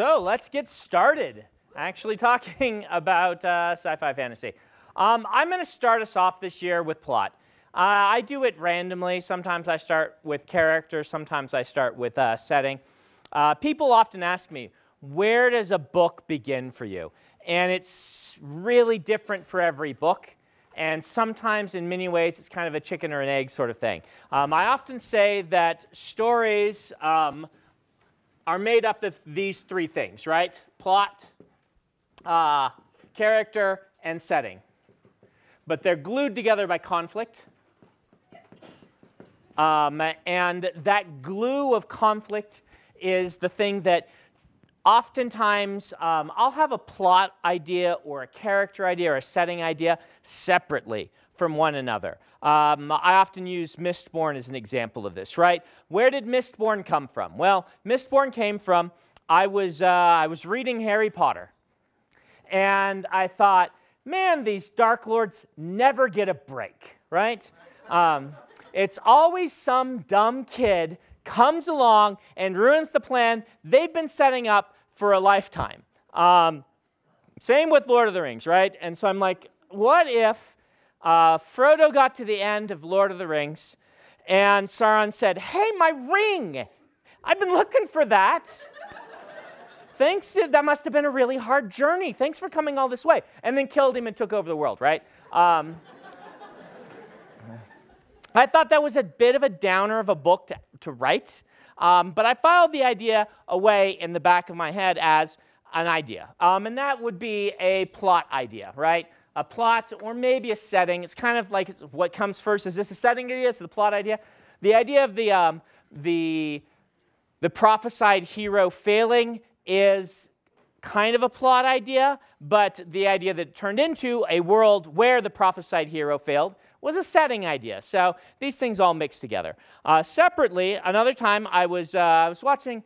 So let's get started. Actually, talking about uh, sci fi fantasy. Um, I'm going to start us off this year with plot. Uh, I do it randomly. Sometimes I start with character, sometimes I start with uh, setting. Uh, people often ask me, where does a book begin for you? And it's really different for every book. And sometimes, in many ways, it's kind of a chicken or an egg sort of thing. Um, I often say that stories um, are made up of these three things, right? Plot, uh, character, and setting. But they're glued together by conflict. Um, and that glue of conflict is the thing that oftentimes um, I'll have a plot idea or a character idea or a setting idea separately from one another. Um, I often use Mistborn as an example of this, right? Where did Mistborn come from? Well, Mistborn came from I was, uh, I was reading Harry Potter, and I thought, man, these Dark Lords never get a break, right? Um, it's always some dumb kid comes along and ruins the plan they've been setting up for a lifetime. Um, same with Lord of the Rings, right? And so I'm like, what if uh, Frodo got to the end of Lord of the Rings and Sauron said, Hey, my ring! I've been looking for that. Thanks, to, that must have been a really hard journey. Thanks for coming all this way. And then killed him and took over the world, right? Um, I thought that was a bit of a downer of a book to, to write, um, but I filed the idea away in the back of my head as an idea. Um, and that would be a plot idea, right? A plot or maybe a setting. It's kind of like what comes first. Is this a setting idea? Is it the plot idea? The idea of the, um, the, the prophesied hero failing is kind of a plot idea, but the idea that turned into a world where the prophesied hero failed was a setting idea. So these things all mix together. Uh, separately, another time I was, uh, I was watching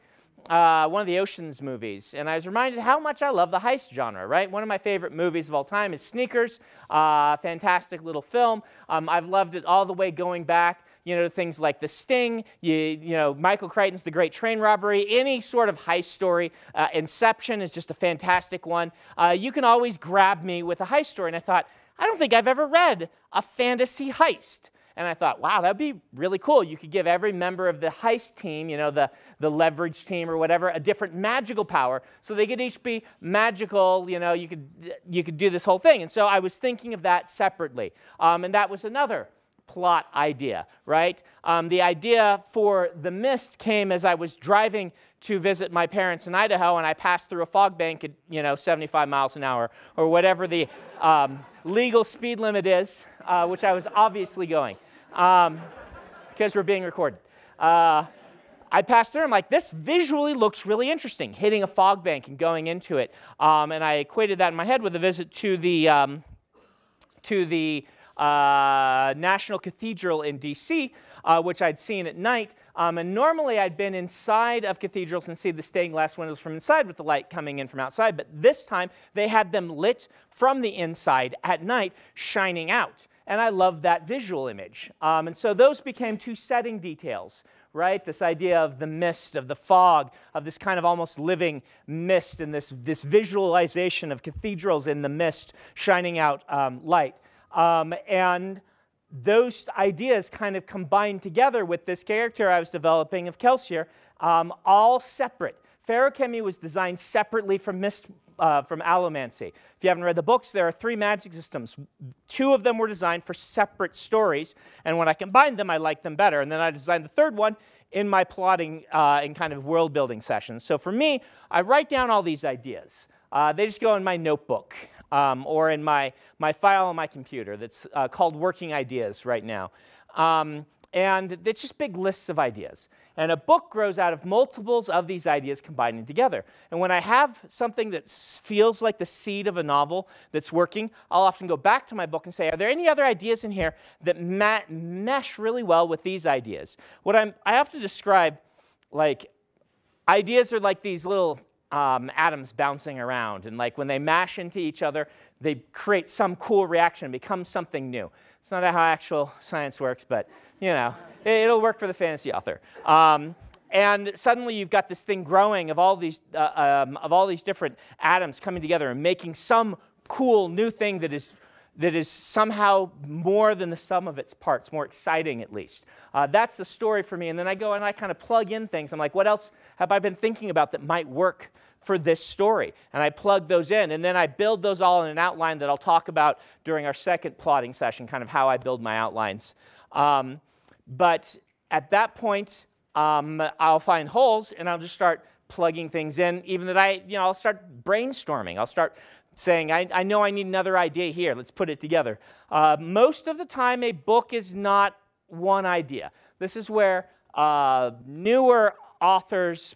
uh, one of the Oceans movies, and I was reminded how much I love the heist genre, right? One of my favorite movies of all time is Sneakers, uh, fantastic little film. Um, I've loved it all the way going back, you know, things like The Sting, you, you know, Michael Crichton's The Great Train Robbery, any sort of heist story. Uh, Inception is just a fantastic one. Uh, you can always grab me with a heist story, and I thought, I don't think I've ever read a fantasy heist. And I thought, wow, that'd be really cool. You could give every member of the heist team, you know, the, the leverage team or whatever, a different magical power. So they could each be magical, you know, you could, you could do this whole thing. And so I was thinking of that separately. Um, and that was another plot idea, right? Um, the idea for the mist came as I was driving to visit my parents in Idaho and I passed through a fog bank at, you know, 75 miles an hour or whatever the um, legal speed limit is, uh, which I was obviously going um, because we're being recorded. Uh, I passed through. I'm like, this visually looks really interesting, hitting a fog bank and going into it. Um, and I equated that in my head with a visit to the um, to the uh, National Cathedral in D.C., uh, which I'd seen at night. Um, and normally I'd been inside of cathedrals and see the stained glass windows from inside with the light coming in from outside. But this time they had them lit from the inside at night, shining out. And I love that visual image. Um, and so those became two setting details, right? This idea of the mist, of the fog, of this kind of almost living mist, and this, this visualization of cathedrals in the mist shining out um, light. Um, and those ideas kind of combined together with this character I was developing of Kelsier, um, all separate. Feruchemy was designed separately from Mist, uh, from Allomancy. If you haven't read the books, there are three magic systems. Two of them were designed for separate stories, and when I combined them, I liked them better. And then I designed the third one in my plotting uh, and kind of world building sessions. So for me, I write down all these ideas. Uh, they just go in my notebook um, or in my, my file on my computer that's uh, called Working Ideas right now. Um, and it's just big lists of ideas. And a book grows out of multiples of these ideas combining together. And when I have something that feels like the seed of a novel that's working, I'll often go back to my book and say, Are there any other ideas in here that mesh really well with these ideas? What I'm, I have to describe like ideas are like these little um, atoms bouncing around. And like when they mash into each other, they create some cool reaction, become something new. It's not how actual science works, but you know, it, will work for the fantasy author. Um, and suddenly you've got this thing growing of all these, uh, um, of all these different atoms coming together and making some cool new thing that is that is somehow more than the sum of its parts, more exciting at least. Uh, that's the story for me. And then I go and I kind of plug in things. I'm like, what else have I been thinking about that might work for this story? And I plug those in. And then I build those all in an outline that I'll talk about during our second plotting session, kind of how I build my outlines. Um, but at that point, um, I'll find holes and I'll just start plugging things in, even that I, you know, I'll start brainstorming. I'll start saying, I, I know I need another idea here. Let's put it together. Uh, most of the time, a book is not one idea. This is where uh, newer authors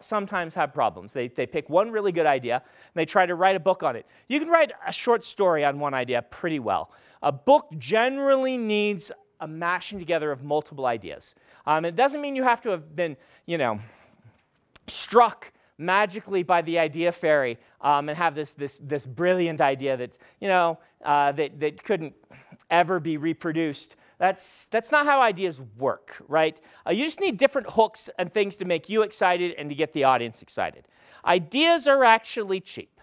sometimes have problems. They, they pick one really good idea and they try to write a book on it. You can write a short story on one idea pretty well. A book generally needs a mashing together of multiple ideas. Um, it doesn't mean you have to have been, you know, struck magically by the idea fairy um, and have this, this, this brilliant idea that, you know, uh, that, that couldn't ever be reproduced. That's, that's not how ideas work, right? Uh, you just need different hooks and things to make you excited and to get the audience excited. Ideas are actually cheap.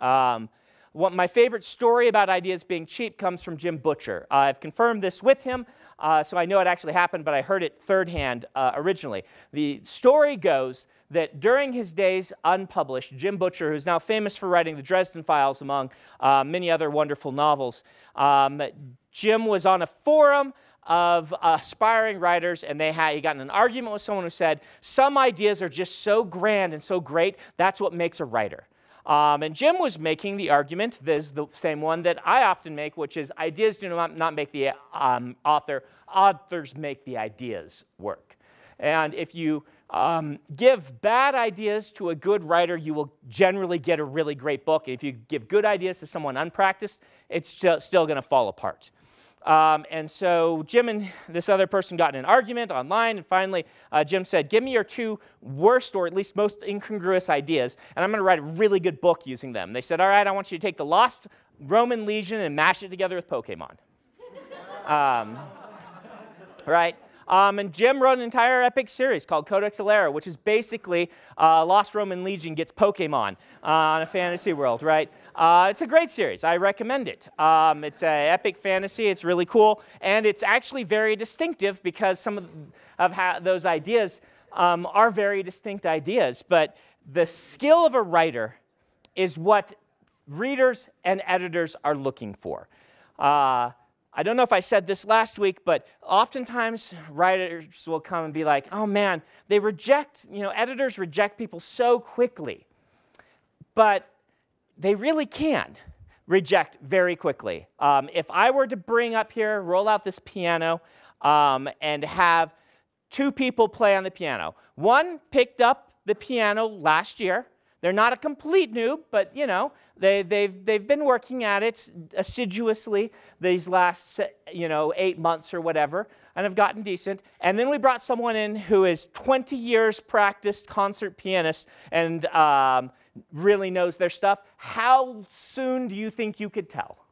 Um, what my favorite story about ideas being cheap comes from Jim Butcher. Uh, I've confirmed this with him, uh, so I know it actually happened, but I heard it third hand uh, originally. The story goes that during his days unpublished, Jim Butcher, who's now famous for writing the Dresden Files among uh, many other wonderful novels, um, Jim was on a forum of aspiring writers, and they had, he got in an argument with someone who said, Some ideas are just so grand and so great, that's what makes a writer. Um, and Jim was making the argument, this is the same one that I often make, which is ideas do not, not make the um, author, authors make the ideas work. And if you um, give bad ideas to a good writer, you will generally get a really great book. If you give good ideas to someone unpracticed, it's still going to fall apart. Um, and so Jim and this other person got in an argument online, and finally uh, Jim said, Give me your two worst or at least most incongruous ideas, and I'm going to write a really good book using them. They said, All right, I want you to take the Lost Roman Legion and mash it together with Pokemon. um, right? Um, and Jim wrote an entire epic series called Codex Alera, which is basically uh, Lost Roman Legion gets Pokemon uh, on a fantasy world, right? Uh, it's a great series. I recommend it. Um, it's an epic fantasy. It's really cool. And it's actually very distinctive because some of, of those ideas um, are very distinct ideas. But the skill of a writer is what readers and editors are looking for. Uh, I don't know if I said this last week, but oftentimes writers will come and be like, oh man, they reject, you know, editors reject people so quickly. But they really can reject very quickly. Um, if I were to bring up here, roll out this piano, um, and have two people play on the piano, one picked up the piano last year, they're not a complete noob, but you know, they, they've, they've been working at it assiduously these last, you know, eight months or whatever, and have gotten decent. And then we brought someone in who is 20 years practiced concert pianist and um, really knows their stuff. How soon do you think you could tell?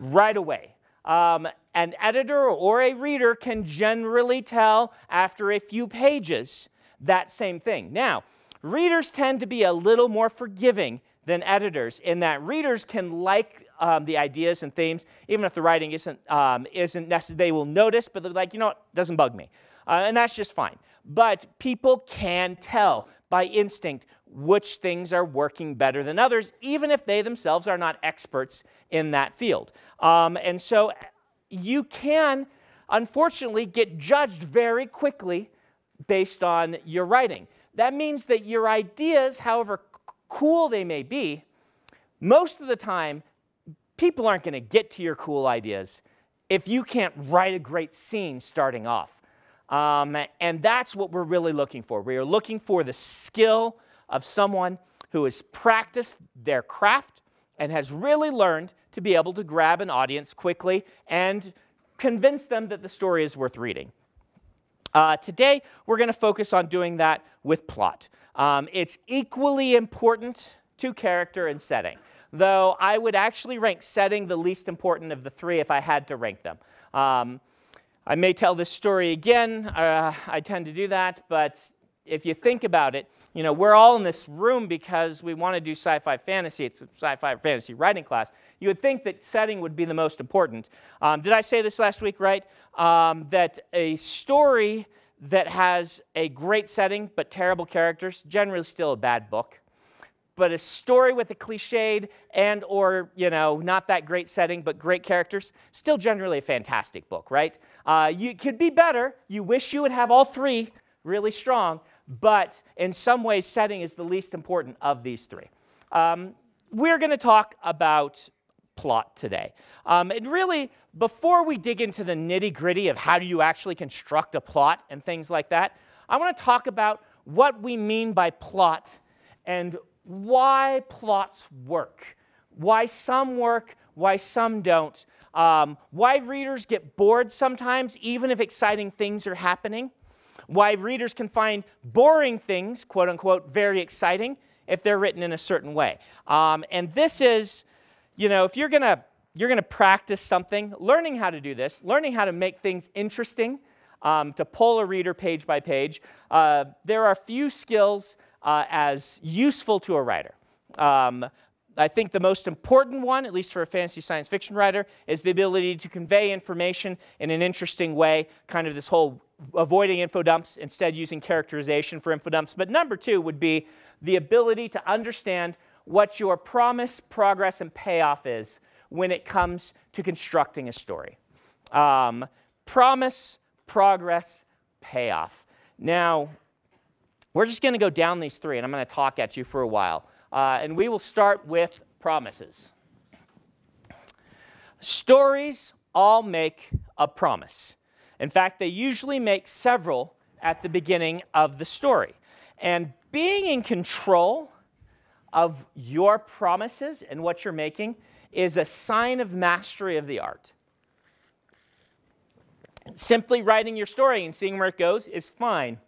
Right away. Um, an editor or a reader can generally tell after a few pages that same thing. Now, readers tend to be a little more forgiving than editors in that readers can like um, the ideas and themes, even if the writing isn't, um, isn't necessary. They will notice, but they're like, you know what, doesn't bug me. Uh, and that's just fine. But people can tell by instinct which things are working better than others, even if they themselves are not experts in that field. Um, and so you can, unfortunately, get judged very quickly based on your writing. That means that your ideas, however cool they may be, most of the time, people aren't going to get to your cool ideas if you can't write a great scene starting off. Um, and that's what we're really looking for. We are looking for the skill of someone who has practiced their craft and has really learned to be able to grab an audience quickly and convince them that the story is worth reading. Uh, today, we're going to focus on doing that with plot. Um, it's equally important to character and setting, though I would actually rank setting the least important of the three if I had to rank them. Um, I may tell this story again. Uh, I tend to do that, but if you think about it, you know, we're all in this room because we want to do sci-fi fantasy. It's a sci-fi fantasy writing class. You would think that setting would be the most important. Um, did I say this last week, right? Um, that a story that has a great setting but terrible characters, generally still a bad book. But a story with a cliched and or, you know, not that great setting but great characters, still generally a fantastic book, right? Uh, you could be better. You wish you would have all three really strong, but in some ways, setting is the least important of these three. Um, we're going to talk about plot today. Um, and really, before we dig into the nitty gritty of how do you actually construct a plot and things like that, I want to talk about what we mean by plot and why plots work, why some work, why some don't, um, why readers get bored sometimes, even if exciting things are happening, why readers can find boring things, quote unquote, very exciting if they're written in a certain way. Um, and this is, you know, if you're going to you're going to practice something, learning how to do this, learning how to make things interesting, um, to pull a reader page by page. Uh, there are few skills uh, as useful to a writer. Um, I think the most important one, at least for a fantasy science fiction writer, is the ability to convey information in an interesting way, kind of this whole avoiding info dumps, instead using characterization for info dumps. But number two would be the ability to understand what your promise, progress, and payoff is when it comes to constructing a story. Um, promise, progress, payoff. Now, we're just going to go down these three, and I'm going to talk at you for a while. Uh, and we will start with promises. Stories all make a promise. In fact, they usually make several at the beginning of the story. And being in control of your promises and what you're making is a sign of mastery of the art. Simply writing your story and seeing where it goes is fine.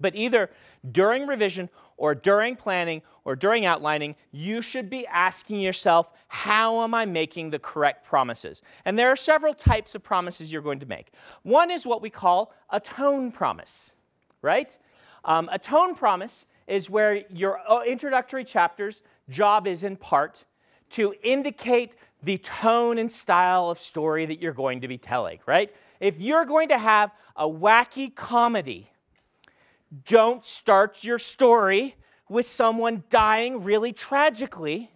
But either during revision or during planning or during outlining, you should be asking yourself, how am I making the correct promises? And there are several types of promises you're going to make. One is what we call a tone promise, right? Um, a tone promise is where your uh, introductory chapter's job is in part to indicate the tone and style of story that you're going to be telling, right? If you're going to have a wacky comedy, don't start your story with someone dying really tragically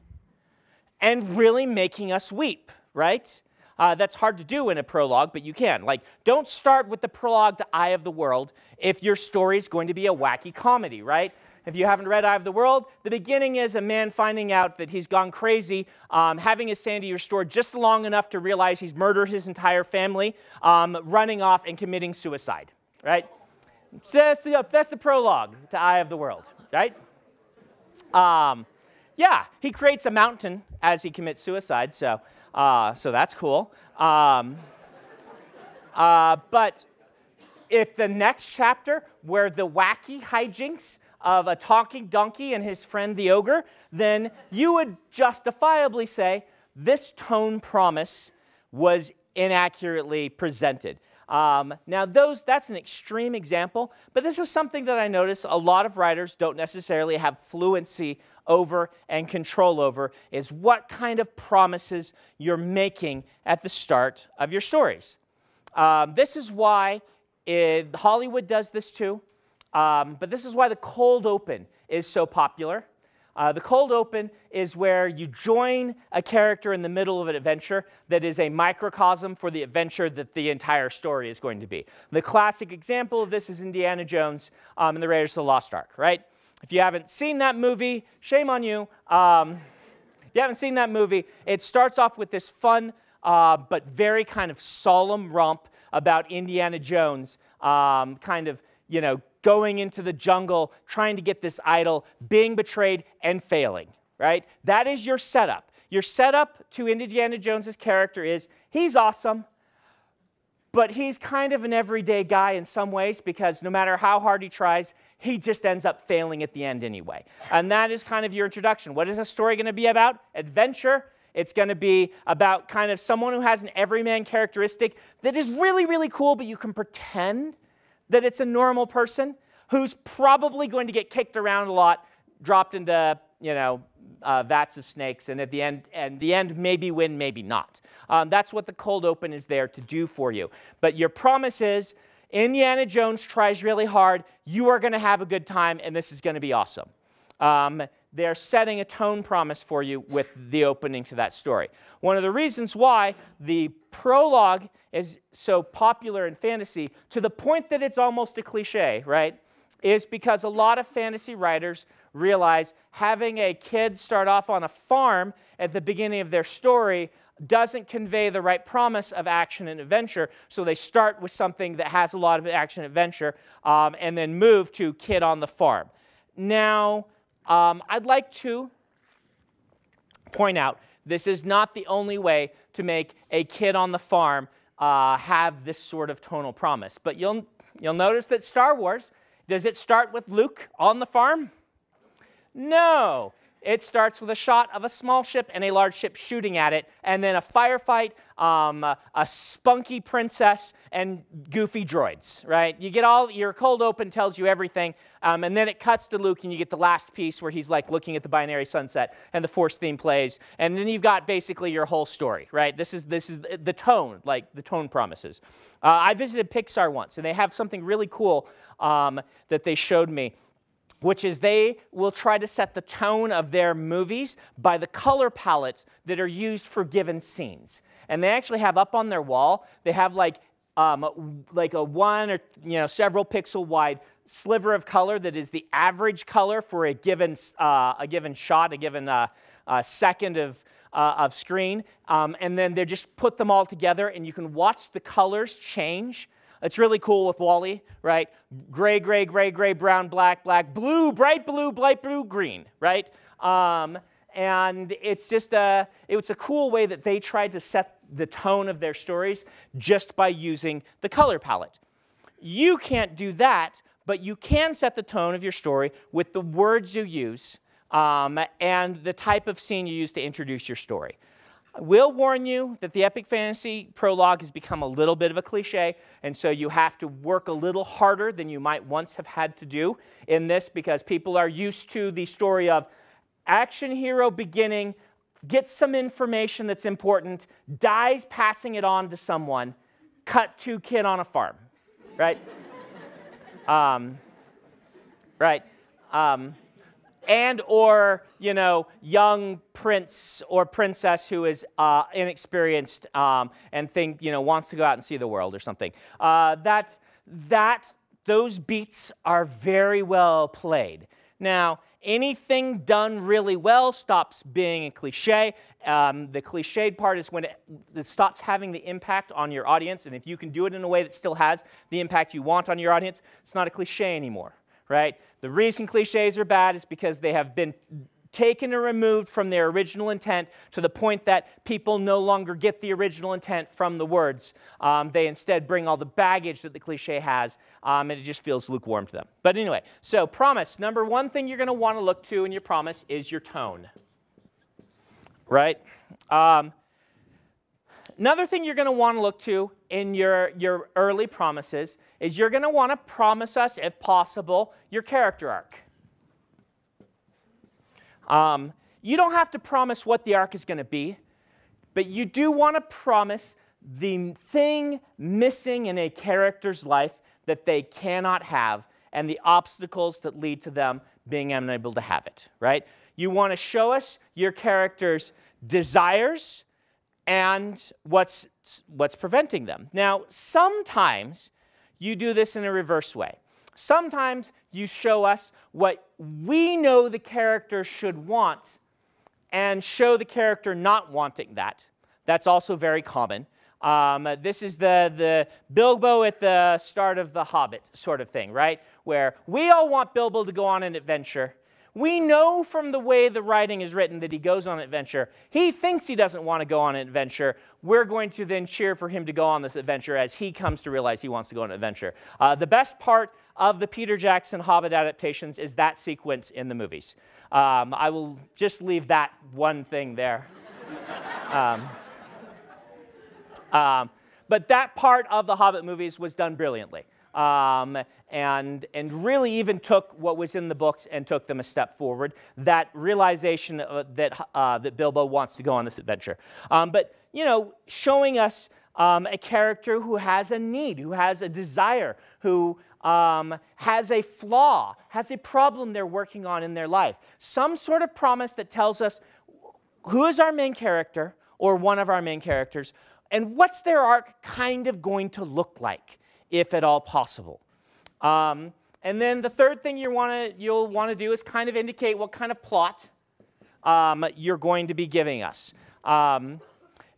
and really making us weep, right? Uh, that's hard to do in a prologue, but you can. Like, don't start with the prologue to Eye of the World if your story is going to be a wacky comedy, right? If you haven't read Eye of the World, the beginning is a man finding out that he's gone crazy, um, having his sanity restored just long enough to realize he's murdered his entire family, um, running off and committing suicide, right? So that's the, that's the prologue to Eye of the World, right? Um, yeah, he creates a mountain as he commits suicide, so, uh, so that's cool. Um, uh, but if the next chapter, were the wacky hijinks of a talking donkey and his friend the ogre, then you would justifiably say this tone promise was inaccurately presented. Um, now, those, that's an extreme example, but this is something that I notice a lot of writers don't necessarily have fluency over and control over, is what kind of promises you're making at the start of your stories. Um, this is why it, Hollywood does this too. Um, but this is why the cold open is so popular. Uh, the cold open is where you join a character in the middle of an adventure that is a microcosm for the adventure that the entire story is going to be. The classic example of this is Indiana Jones um, and the Raiders of the Lost Ark, right? If you haven't seen that movie, shame on you. Um, if you haven't seen that movie, it starts off with this fun uh, but very kind of solemn romp about Indiana Jones, um, kind of, you know, going into the jungle, trying to get this idol, being betrayed, and failing, right? That is your setup. Your setup to Indiana Jones's character is he's awesome, but he's kind of an everyday guy in some ways because no matter how hard he tries, he just ends up failing at the end anyway. And that is kind of your introduction. What is the story going to be about? Adventure It's going to be about kind of someone who has an everyman characteristic that is really, really cool, but you can pretend that it's a normal person who's probably going to get kicked around a lot, dropped into, you know, uh, vats of snakes, and at the end, and the end, maybe win, maybe not. Um, that's what the cold open is there to do for you. But your promise is, Indiana Jones tries really hard. You are going to have a good time, and this is going to be awesome. Um, they're setting a tone promise for you with the opening to that story. One of the reasons why the prologue is so popular in fantasy, to the point that it's almost a cliche, right, is because a lot of fantasy writers realize having a kid start off on a farm at the beginning of their story doesn't convey the right promise of action and adventure. So they start with something that has a lot of action and adventure um, and then move to kid on the farm. Now, um, I'd like to point out this is not the only way to make a kid on the farm uh, have this sort of tonal promise. But you'll, you'll notice that Star Wars, does it start with Luke on the farm? No. It starts with a shot of a small ship and a large ship shooting at it, and then a firefight, um, a, a, spunky princess, and goofy droids, right? You get all, your cold open tells you everything, um, and then it cuts to Luke, and you get the last piece where he's like looking at the binary sunset, and the Force theme plays, and then you've got basically your whole story, right? This is, this is the tone, like the tone promises. Uh, I visited Pixar once, and they have something really cool um, that they showed me which is they will try to set the tone of their movies by the color palettes that are used for given scenes. And they actually have up on their wall, they have like, um, like a one or you know, several pixel wide sliver of color that is the average color for a given, uh, a given shot, a given uh, uh, second of, uh, of screen. Um, and then they just put them all together, and you can watch the colors change it's really cool with WALL-E, right? Gray, gray, gray, gray, brown, black, black, blue, bright blue, bright blue, green, right? Um, and it's just a, it's a cool way that they tried to set the tone of their stories just by using the color palette. You can't do that, but you can set the tone of your story with the words you use um, and the type of scene you use to introduce your story. I will warn you that the epic fantasy prologue has become a little bit of a cliche, and so you have to work a little harder than you might once have had to do in this because people are used to the story of action hero beginning, gets some information that's important, dies passing it on to someone, cut to kid on a farm, right? um, right. Um, and or you know young prince or princess who is uh, inexperienced um, and think you know wants to go out and see the world or something. Uh, that that those beats are very well played. Now anything done really well stops being a cliche. Um, the cliched part is when it, it stops having the impact on your audience and if you can do it in a way that still has the impact you want on your audience it's not a cliche anymore right? The reason cliches are bad is because they have been taken and removed from their original intent to the point that people no longer get the original intent from the words. Um, they instead bring all the baggage that the cliche has, um, and it just feels lukewarm to them. But anyway, so promise. Number one thing you're going to want to look to in your promise is your tone, right? Um, Another thing you're going to want to look to in your, your early promises is you're going to want to promise us, if possible, your character arc. Um, you don't have to promise what the arc is going to be, but you do want to promise the thing missing in a character's life that they cannot have and the obstacles that lead to them being unable to have it, right? You want to show us your character's desires and what's, what's preventing them. Now, sometimes you do this in a reverse way. Sometimes you show us what we know the character should want and show the character not wanting that. That's also very common. Um, this is the, the Bilbo at the start of The Hobbit sort of thing, right? Where we all want Bilbo to go on an adventure, we know from the way the writing is written that he goes on an adventure. He thinks he doesn't want to go on an adventure. We're going to then cheer for him to go on this adventure as he comes to realize he wants to go on an adventure. Uh, the best part of the Peter Jackson Hobbit adaptations is that sequence in the movies. Um, I will just leave that one thing there. um, um, but that part of the Hobbit movies was done brilliantly. Um, and, and really even took what was in the books and took them a step forward. That realization uh, that, uh, that Bilbo wants to go on this adventure. Um, but, you know, showing us um, a character who has a need, who has a desire, who um, has a flaw, has a problem they're working on in their life. Some sort of promise that tells us who is our main character or one of our main characters, and what's their arc kind of going to look like, if at all possible. Um, and then the third thing you wanna, you'll want to do is kind of indicate what kind of plot um, you're going to be giving us. Um,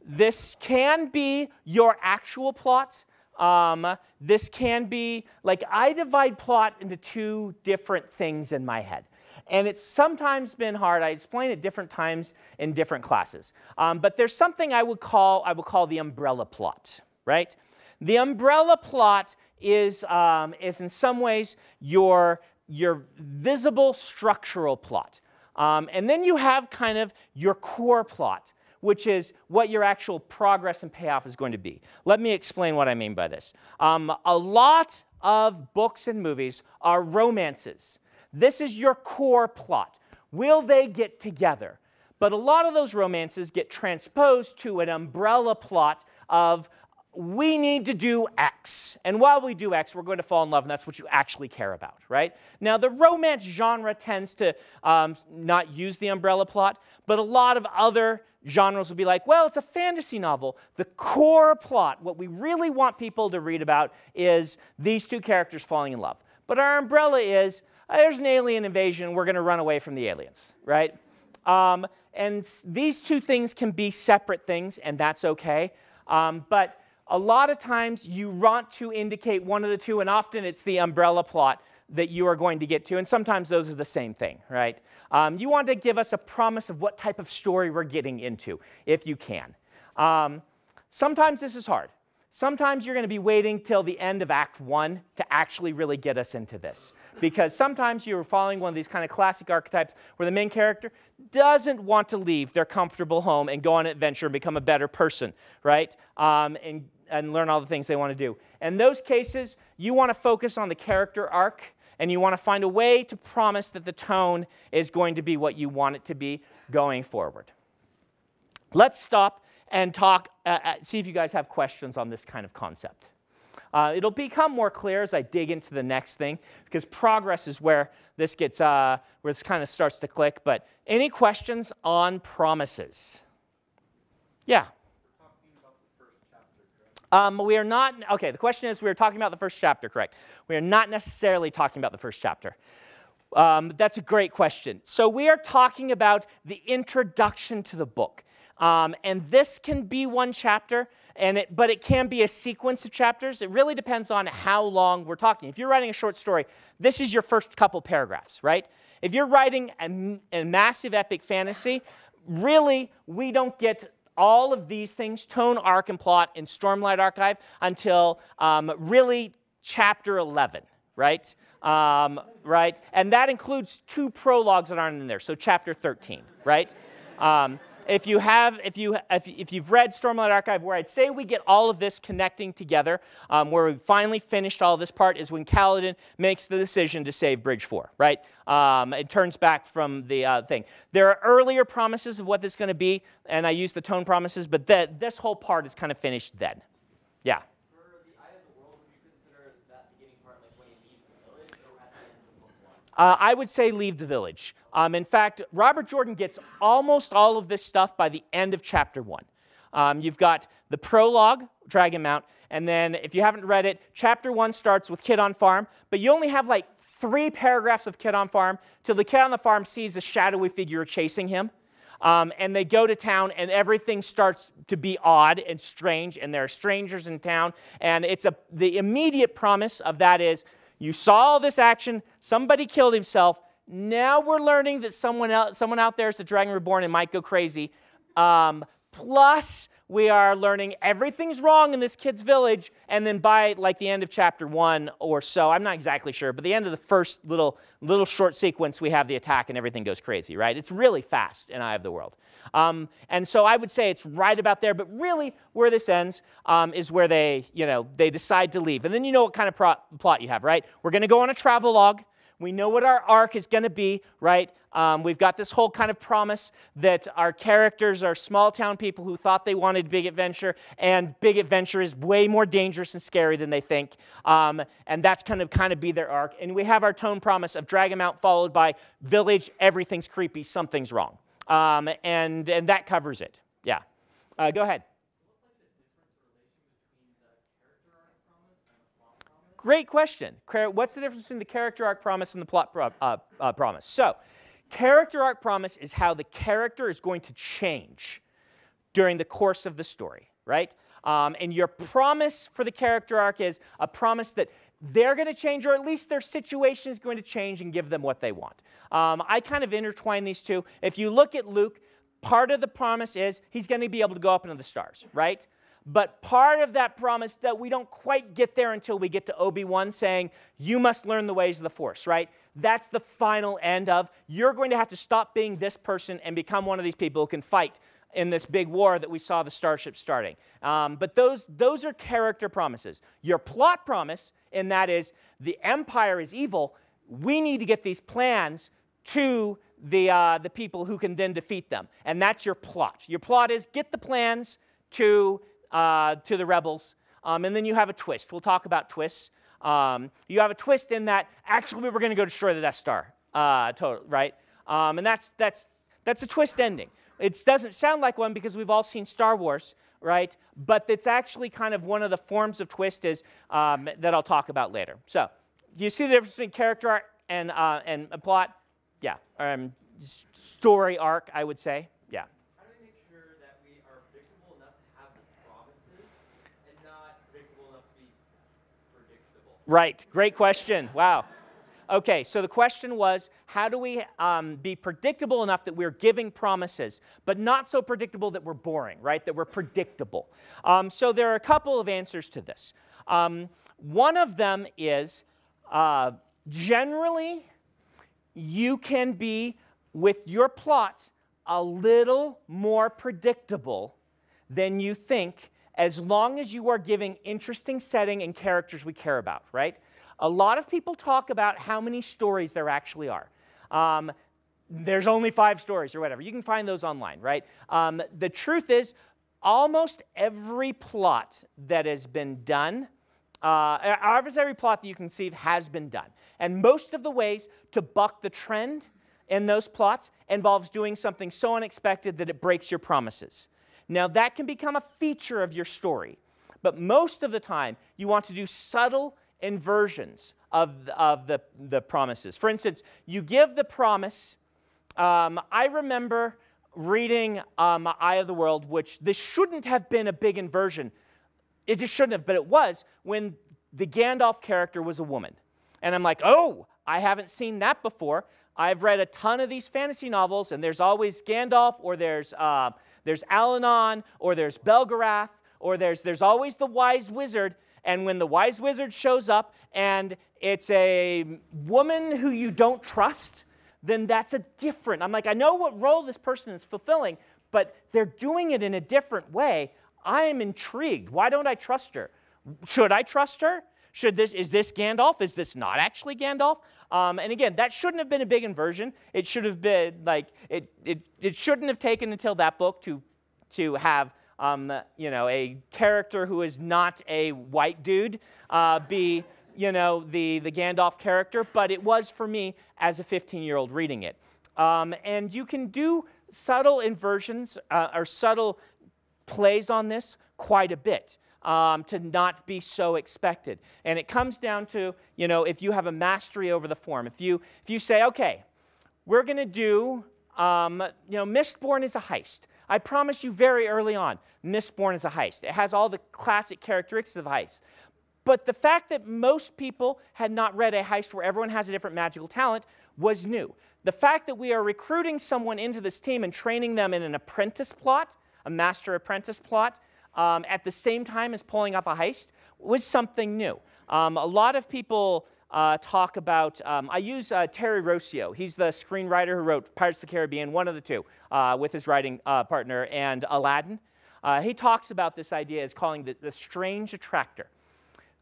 this can be your actual plot. Um, this can be, like, I divide plot into two different things in my head. And it's sometimes been hard. I explain it different times in different classes. Um, but there's something I would call, I would call the umbrella plot, right? The umbrella plot is, um, is in some ways your, your visible structural plot. Um, and then you have kind of your core plot, which is what your actual progress and payoff is going to be. Let me explain what I mean by this. Um, a lot of books and movies are romances. This is your core plot. Will they get together? But a lot of those romances get transposed to an umbrella plot of we need to do X. And while we do X, we're going to fall in love, and that's what you actually care about, right? Now, the romance genre tends to um, not use the umbrella plot, but a lot of other genres will be like, well, it's a fantasy novel. The core plot, what we really want people to read about, is these two characters falling in love. But our umbrella is uh, there's an alien invasion, we're going to run away from the aliens, right? Um, and these two things can be separate things, and that's okay. Um, but a lot of times you want to indicate one of the two, and often it's the umbrella plot that you are going to get to, and sometimes those are the same thing, right? Um, you want to give us a promise of what type of story we're getting into, if you can. Um, sometimes this is hard. Sometimes you're going to be waiting till the end of Act 1 to actually really get us into this. Because sometimes you're following one of these kind of classic archetypes where the main character doesn't want to leave their comfortable home and go on an adventure and become a better person, right? Um, and and learn all the things they want to do. In those cases, you want to focus on the character arc and you want to find a way to promise that the tone is going to be what you want it to be going forward. Let's stop and talk, uh, uh see if you guys have questions on this kind of concept. Uh, it'll become more clear as I dig into the next thing because progress is where this gets, uh, where this kind of starts to click. But any questions on promises? Yeah. Um, we are not, okay, the question is we are talking about the first chapter, correct? We are not necessarily talking about the first chapter. Um, that's a great question. So we are talking about the introduction to the book. Um, and this can be one chapter, and it, but it can be a sequence of chapters. It really depends on how long we're talking. If you're writing a short story, this is your first couple paragraphs, right? If you're writing a, a massive epic fantasy, really, we don't get all of these things, tone, arc, and plot, in Stormlight Archive until um, really chapter 11, right? Um, right? And that includes two prologues that aren't in there, so chapter 13, right? Um, if you have, if you if, if you've read Stormlight Archive, where I'd say we get all of this connecting together, um, where we finally finished all this part, is when Kaladin makes the decision to save Bridge Four. Right? Um, it turns back from the uh, thing. There are earlier promises of what this is going to be, and I use the tone promises, but this whole part is kind of finished then. Yeah. Uh, I would say leave the village. Um, in fact, Robert Jordan gets almost all of this stuff by the end of chapter one. Um, you've got the prologue, Dragon Mount, and then if you haven't read it, chapter one starts with Kid on Farm, but you only have like three paragraphs of Kid on Farm till the kid on the farm sees a shadowy figure chasing him. Um, and they go to town, and everything starts to be odd and strange, and there are strangers in town. And it's a, the immediate promise of that is you saw all this action, somebody killed himself. Now we're learning that someone, someone out there is the Dragon Reborn and might go crazy. Um, Plus, we are learning everything's wrong in this kid's village. And then by like the end of chapter one or so, I'm not exactly sure, but the end of the first little, little short sequence, we have the attack and everything goes crazy, right? It's really fast in Eye of the World. Um, and so I would say it's right about there, but really where this ends um, is where they, you know, they decide to leave. And then you know what kind of plot you have, right? We're going to go on a travel log. We know what our arc is going to be, right? Um, we've got this whole kind of promise that our characters are small town people who thought they wanted big adventure, and big adventure is way more dangerous and scary than they think. Um, and that's kind of kind of be their arc. And we have our tone promise of Dragon Mount followed by village, everything's creepy, something's wrong. Um, and, and that covers it. Yeah. Uh, go ahead. Great question. What's the difference between the character arc promise and the plot pro uh, uh, promise? So, character arc promise is how the character is going to change during the course of the story, right? Um, and your promise for the character arc is a promise that they're going to change, or at least their situation is going to change and give them what they want. Um, I kind of intertwine these two. If you look at Luke, part of the promise is he's going to be able to go up into the stars, right? But part of that promise that we don't quite get there until we get to Obi Wan saying, You must learn the ways of the Force, right? That's the final end of you're going to have to stop being this person and become one of these people who can fight in this big war that we saw the starship starting. Um, but those, those are character promises. Your plot promise, and that is the empire is evil. We need to get these plans to the, uh, the people who can then defeat them. And that's your plot. Your plot is get the plans to uh, to the rebels. Um, and then you have a twist. We'll talk about twists. Um, you have a twist in that actually we were going to go destroy the Death Star, uh, total, right? Um, and that's, that's, that's a twist ending. It doesn't sound like one because we've all seen Star Wars, right? But it's actually kind of one of the forms of twist is, um, that I'll talk about later. So, do you see the difference between character and, uh, and plot? Yeah, um, story arc, I would say. Right, great question. Wow. Okay, so the question was how do we um, be predictable enough that we're giving promises, but not so predictable that we're boring, right? That we're predictable. Um, so there are a couple of answers to this. Um, one of them is uh, generally, you can be, with your plot, a little more predictable than you think as long as you are giving interesting setting and characters we care about, right? A lot of people talk about how many stories there actually are. Um, there's only five stories or whatever. You can find those online, right? Um, the truth is, almost every plot that has been done, uh, almost every plot that you conceive has been done. And most of the ways to buck the trend in those plots involves doing something so unexpected that it breaks your promises. Now, that can become a feature of your story, but most of the time, you want to do subtle inversions of, the, of the, the promises. For instance, you give the promise. Um, I remember reading um, Eye of the World, which this shouldn't have been a big inversion. It just shouldn't have, but it was when the Gandalf character was a woman. And I'm like, oh, I haven't seen that before. I've read a ton of these fantasy novels, and there's always Gandalf or there's uh, there's Allanon, or there's Belgarath, or there's, there's always the wise wizard. And when the wise wizard shows up and it's a woman who you don't trust, then that's a different. I'm like, I know what role this person is fulfilling, but they're doing it in a different way. I am intrigued. Why don't I trust her? Should I trust her? Should this is this Gandalf? Is this not actually Gandalf? Um, and again, that shouldn't have been a big inversion. It should have been like it, it, it shouldn't have taken until that book to to have um, you know a character who is not a white dude uh, be you know the the Gandalf character, but it was for me as a 15 year old reading it. Um, and you can do subtle inversions uh, or subtle plays on this quite a bit um, to not be so expected. And it comes down to, you know, if you have a mastery over the form. If you, if you say, okay, we're going to do, um, you know, Mistborn is a heist. I promise you very early on, Mistborn is a heist. It has all the classic characteristics of heist. But the fact that most people had not read a heist where everyone has a different magical talent was new. The fact that we are recruiting someone into this team and training them in an apprentice plot a master apprentice plot um, at the same time as pulling off a heist was something new. Um, a lot of people uh, talk about, um, I use uh, Terry Rossio. He's the screenwriter who wrote Pirates of the Caribbean, one of the two, uh, with his writing uh, partner, and Aladdin. Uh, he talks about this idea as calling the, the strange attractor.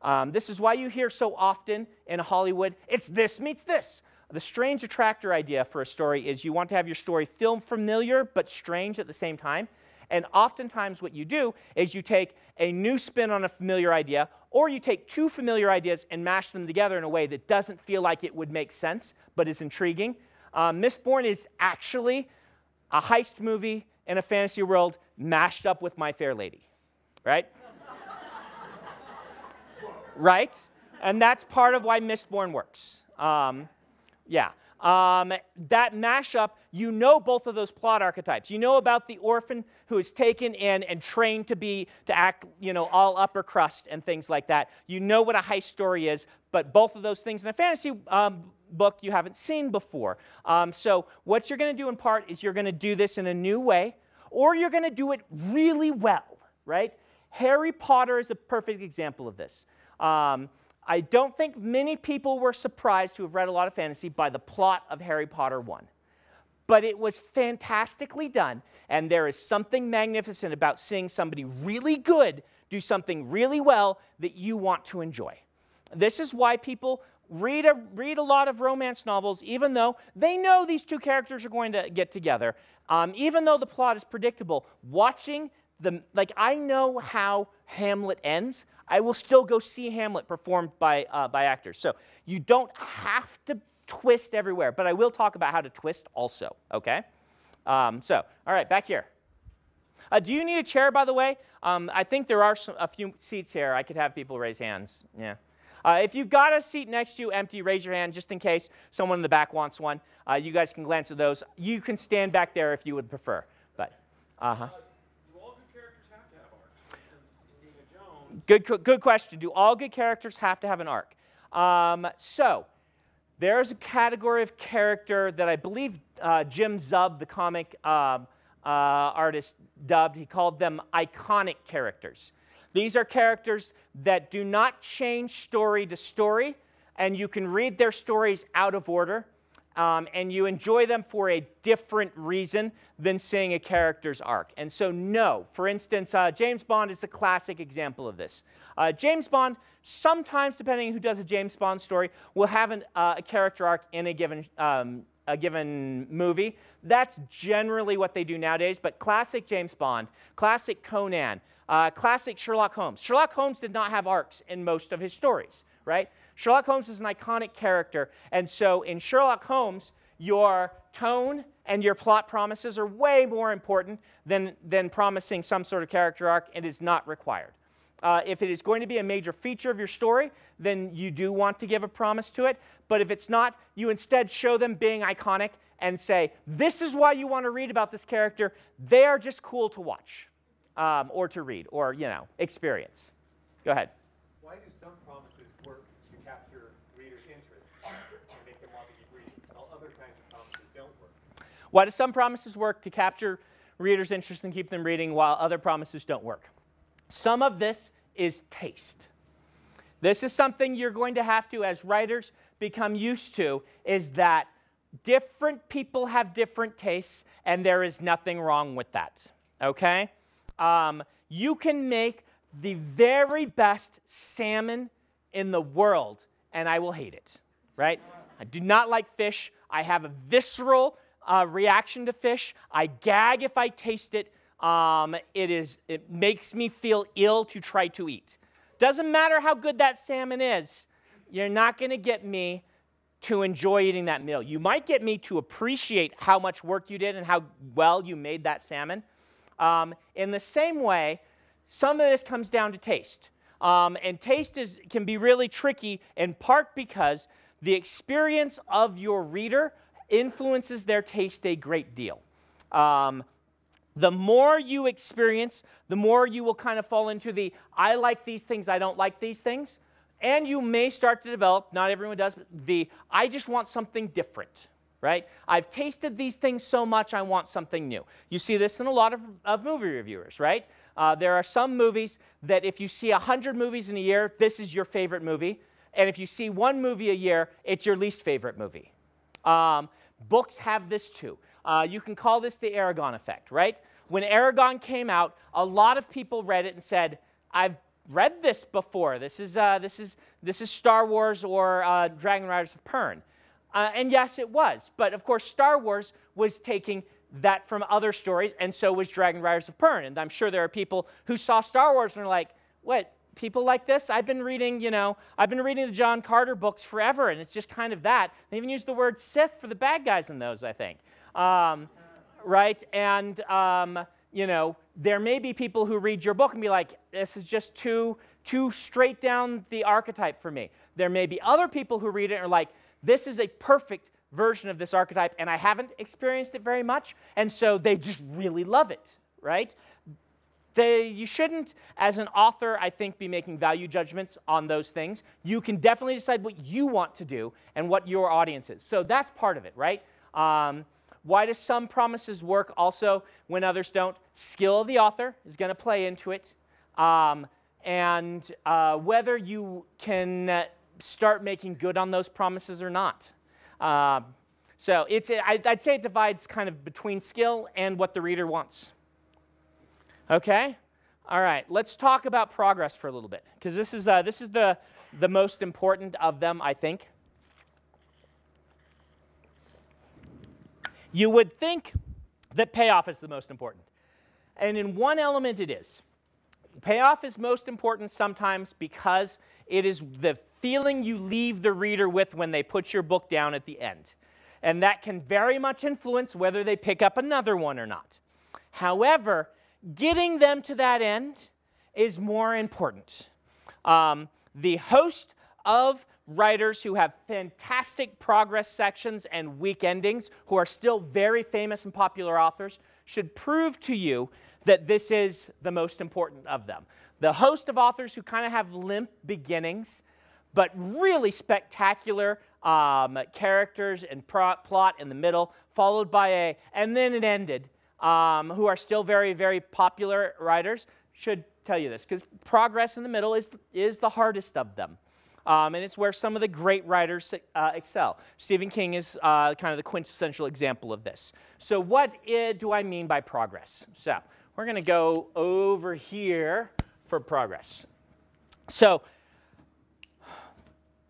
Um, this is why you hear so often in Hollywood, it's this meets this. The strange attractor idea for a story is you want to have your story feel familiar but strange at the same time. And oftentimes, what you do is you take a new spin on a familiar idea, or you take two familiar ideas and mash them together in a way that doesn't feel like it would make sense, but is intriguing. Um, Mistborn is actually a heist movie in a fantasy world mashed up with My Fair Lady, right? right? And that's part of why Mistborn works. Um, yeah. Um, that mashup, you know both of those plot archetypes. You know about the orphan who is taken in and trained to be to act, you know, all upper crust and things like that. You know what a heist story is, but both of those things in a fantasy um, book you haven't seen before. Um, so what you're going to do in part is you're going to do this in a new way, or you're going to do it really well, right? Harry Potter is a perfect example of this. I don't think many people were surprised to have read a lot of fantasy by the plot of Harry Potter 1. But it was fantastically done, and there is something magnificent about seeing somebody really good do something really well that you want to enjoy. This is why people read a, read a lot of romance novels, even though they know these two characters are going to get together. Um, even though the plot is predictable, watching the, like, I know how Hamlet ends. I will still go see Hamlet performed by, uh, by actors. So you don't have to twist everywhere, but I will talk about how to twist also, okay? Um, so, all right, back here. Uh, do you need a chair, by the way? Um, I think there are some, a few seats here. I could have people raise hands. Yeah. Uh, if you've got a seat next to you empty, raise your hand just in case someone in the back wants one. Uh, you guys can glance at those. You can stand back there if you would prefer. But, uh-huh. Good, good question. Do all good characters have to have an arc? Um, so, there's a category of character that I believe uh, Jim Zub, the comic uh, uh, artist, dubbed. He called them iconic characters. These are characters that do not change story to story, and you can read their stories out of order um, and you enjoy them for a different reason than seeing a character's arc. And so, no. For instance, uh, James Bond is the classic example of this. Uh, James Bond, sometimes, depending on who does a James Bond story, will have an, uh, a character arc in a given, um, a given movie. That's generally what they do nowadays. But classic James Bond, classic Conan, uh, classic Sherlock Holmes. Sherlock Holmes did not have arcs in most of his stories, right? Sherlock Holmes is an iconic character, and so in Sherlock Holmes, your tone and your plot promises are way more important than, than promising some sort of character arc. It is not required. Uh, if it is going to be a major feature of your story, then you do want to give a promise to it. But if it's not, you instead show them being iconic and say, this is why you want to read about this character. They are just cool to watch um, or to read or, you know, experience. Go ahead. Why do some promises work capture readers' interest and make them want to keep reading, while other kinds of promises don't work. Why do some promises work to capture readers' interest and keep them reading, while other promises don't work? Some of this is taste. This is something you're going to have to, as writers, become used to, is that different people have different tastes, and there is nothing wrong with that. Okay? Um, you can make the very best salmon in the world, and I will hate it, right? I do not like fish. I have a visceral uh, reaction to fish. I gag if I taste it. Um, it, is, it makes me feel ill to try to eat. Doesn't matter how good that salmon is, you're not going to get me to enjoy eating that meal. You might get me to appreciate how much work you did and how well you made that salmon. Um, in the same way, some of this comes down to taste. Um, and taste is, can be really tricky in part because the experience of your reader influences their taste a great deal. Um, the more you experience, the more you will kind of fall into the I like these things, I don't like these things. And you may start to develop, not everyone does, the I just want something different, right? I've tasted these things so much, I want something new. You see this in a lot of, of movie reviewers, right? Uh, there are some movies that if you see 100 movies in a year, this is your favorite movie. And if you see one movie a year, it's your least favorite movie. Um, books have this too. Uh, you can call this the Eragon effect, right? When Eragon came out, a lot of people read it and said, I've read this before. This is, uh, this is, this is Star Wars or uh, Dragon Riders of Pern. Uh, and yes, it was. But of course, Star Wars was taking that from other stories, and so was Dragon Riders of Pern. And I'm sure there are people who saw Star Wars and are like, what, people like this? I've been reading, you know, I've been reading the John Carter books forever, and it's just kind of that. They even use the word Sith for the bad guys in those, I think. Um, right? And, um, you know, there may be people who read your book and be like, this is just too, too straight down the archetype for me. There may be other people who read it and are like, this is a perfect version of this archetype, and I haven't experienced it very much, and so they just really love it, right? They, you shouldn't, as an author, I think, be making value judgments on those things. You can definitely decide what you want to do and what your audience is. So that's part of it, right? Um, why do some promises work also when others don't? Skill of the author is going to play into it. Um, and uh, whether you can uh, start making good on those promises or not. Um, so it's, I'd say it divides kind of between skill and what the reader wants. Okay? All right, let's talk about progress for a little bit, because this is, uh, this is the, the most important of them, I think. You would think that payoff is the most important. And in one element, it is. Payoff is most important sometimes because it is the feeling you leave the reader with when they put your book down at the end. And that can very much influence whether they pick up another one or not. However, getting them to that end is more important. Um, the host of writers who have fantastic progress sections and weak endings, who are still very famous and popular authors, should prove to you that this is the most important of them. The host of authors who kind of have limp beginnings, but really spectacular um, characters and plot in the middle, followed by a, and then it ended, um, who are still very, very popular writers, should tell you this, because progress in the middle is, is the hardest of them. Um, and it's where some of the great writers uh, excel. Stephen King is uh, kind of the quintessential example of this. So, what do I mean by progress? So, we're going to go over here for progress. So,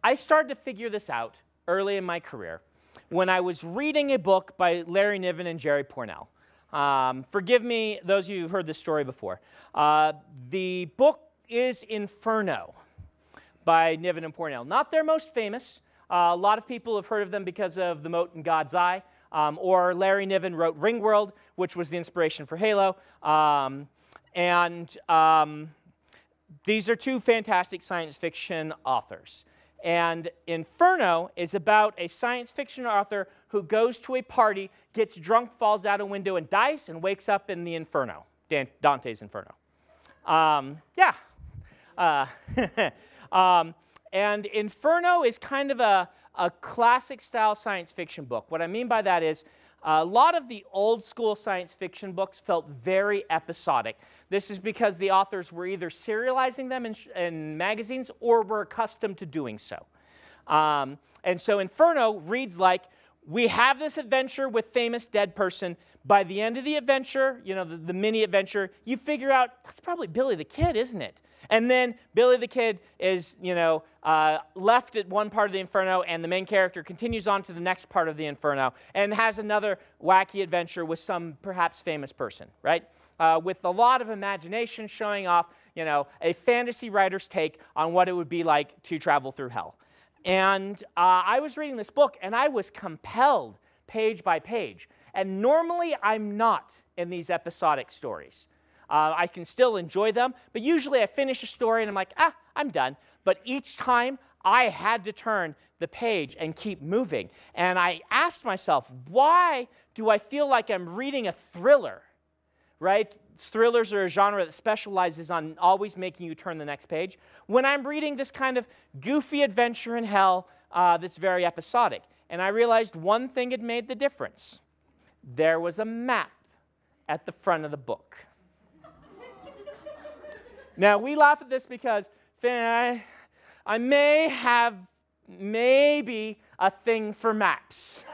I started to figure this out early in my career when I was reading a book by Larry Niven and Jerry Pournelle. Um, forgive me, those of you who've heard this story before. Uh, the book is Inferno by Niven and Pournelle. Not their most famous. Uh, a lot of people have heard of them because of The Moat in God's Eye. Um, or Larry Niven wrote Ringworld, which was the inspiration for Halo. Um, and um, these are two fantastic science fiction authors. And Inferno is about a science fiction author who goes to a party, gets drunk, falls out a window, and dies, and wakes up in the Inferno, Dante's Inferno. Um, yeah. Uh, um, and Inferno is kind of a, a classic style science fiction book. What I mean by that is a lot of the old school science fiction books felt very episodic. This is because the authors were either serializing them in, in magazines or were accustomed to doing so. Um, and so Inferno reads like we have this adventure with famous dead person. By the end of the adventure, you know, the, the mini adventure, you figure out that's probably Billy the Kid, isn't it? And then Billy the Kid is, you know, uh, left at one part of the Inferno, and the main character continues on to the next part of the Inferno and has another wacky adventure with some perhaps famous person, right? Uh, with a lot of imagination showing off, you know, a fantasy writer's take on what it would be like to travel through hell. And uh, I was reading this book, and I was compelled page by page. And normally I'm not in these episodic stories. Uh, I can still enjoy them, but usually I finish a story and I'm like, ah, I'm done. But each time I had to turn the page and keep moving. And I asked myself, why do I feel like I'm reading a thriller? Right? Thrillers are a genre that specializes on always making you turn the next page. When I'm reading this kind of goofy adventure in hell uh, that's very episodic. and I realized one thing had made the difference. There was a map at the front of the book. now, we laugh at this because I, I may have maybe a thing for maps.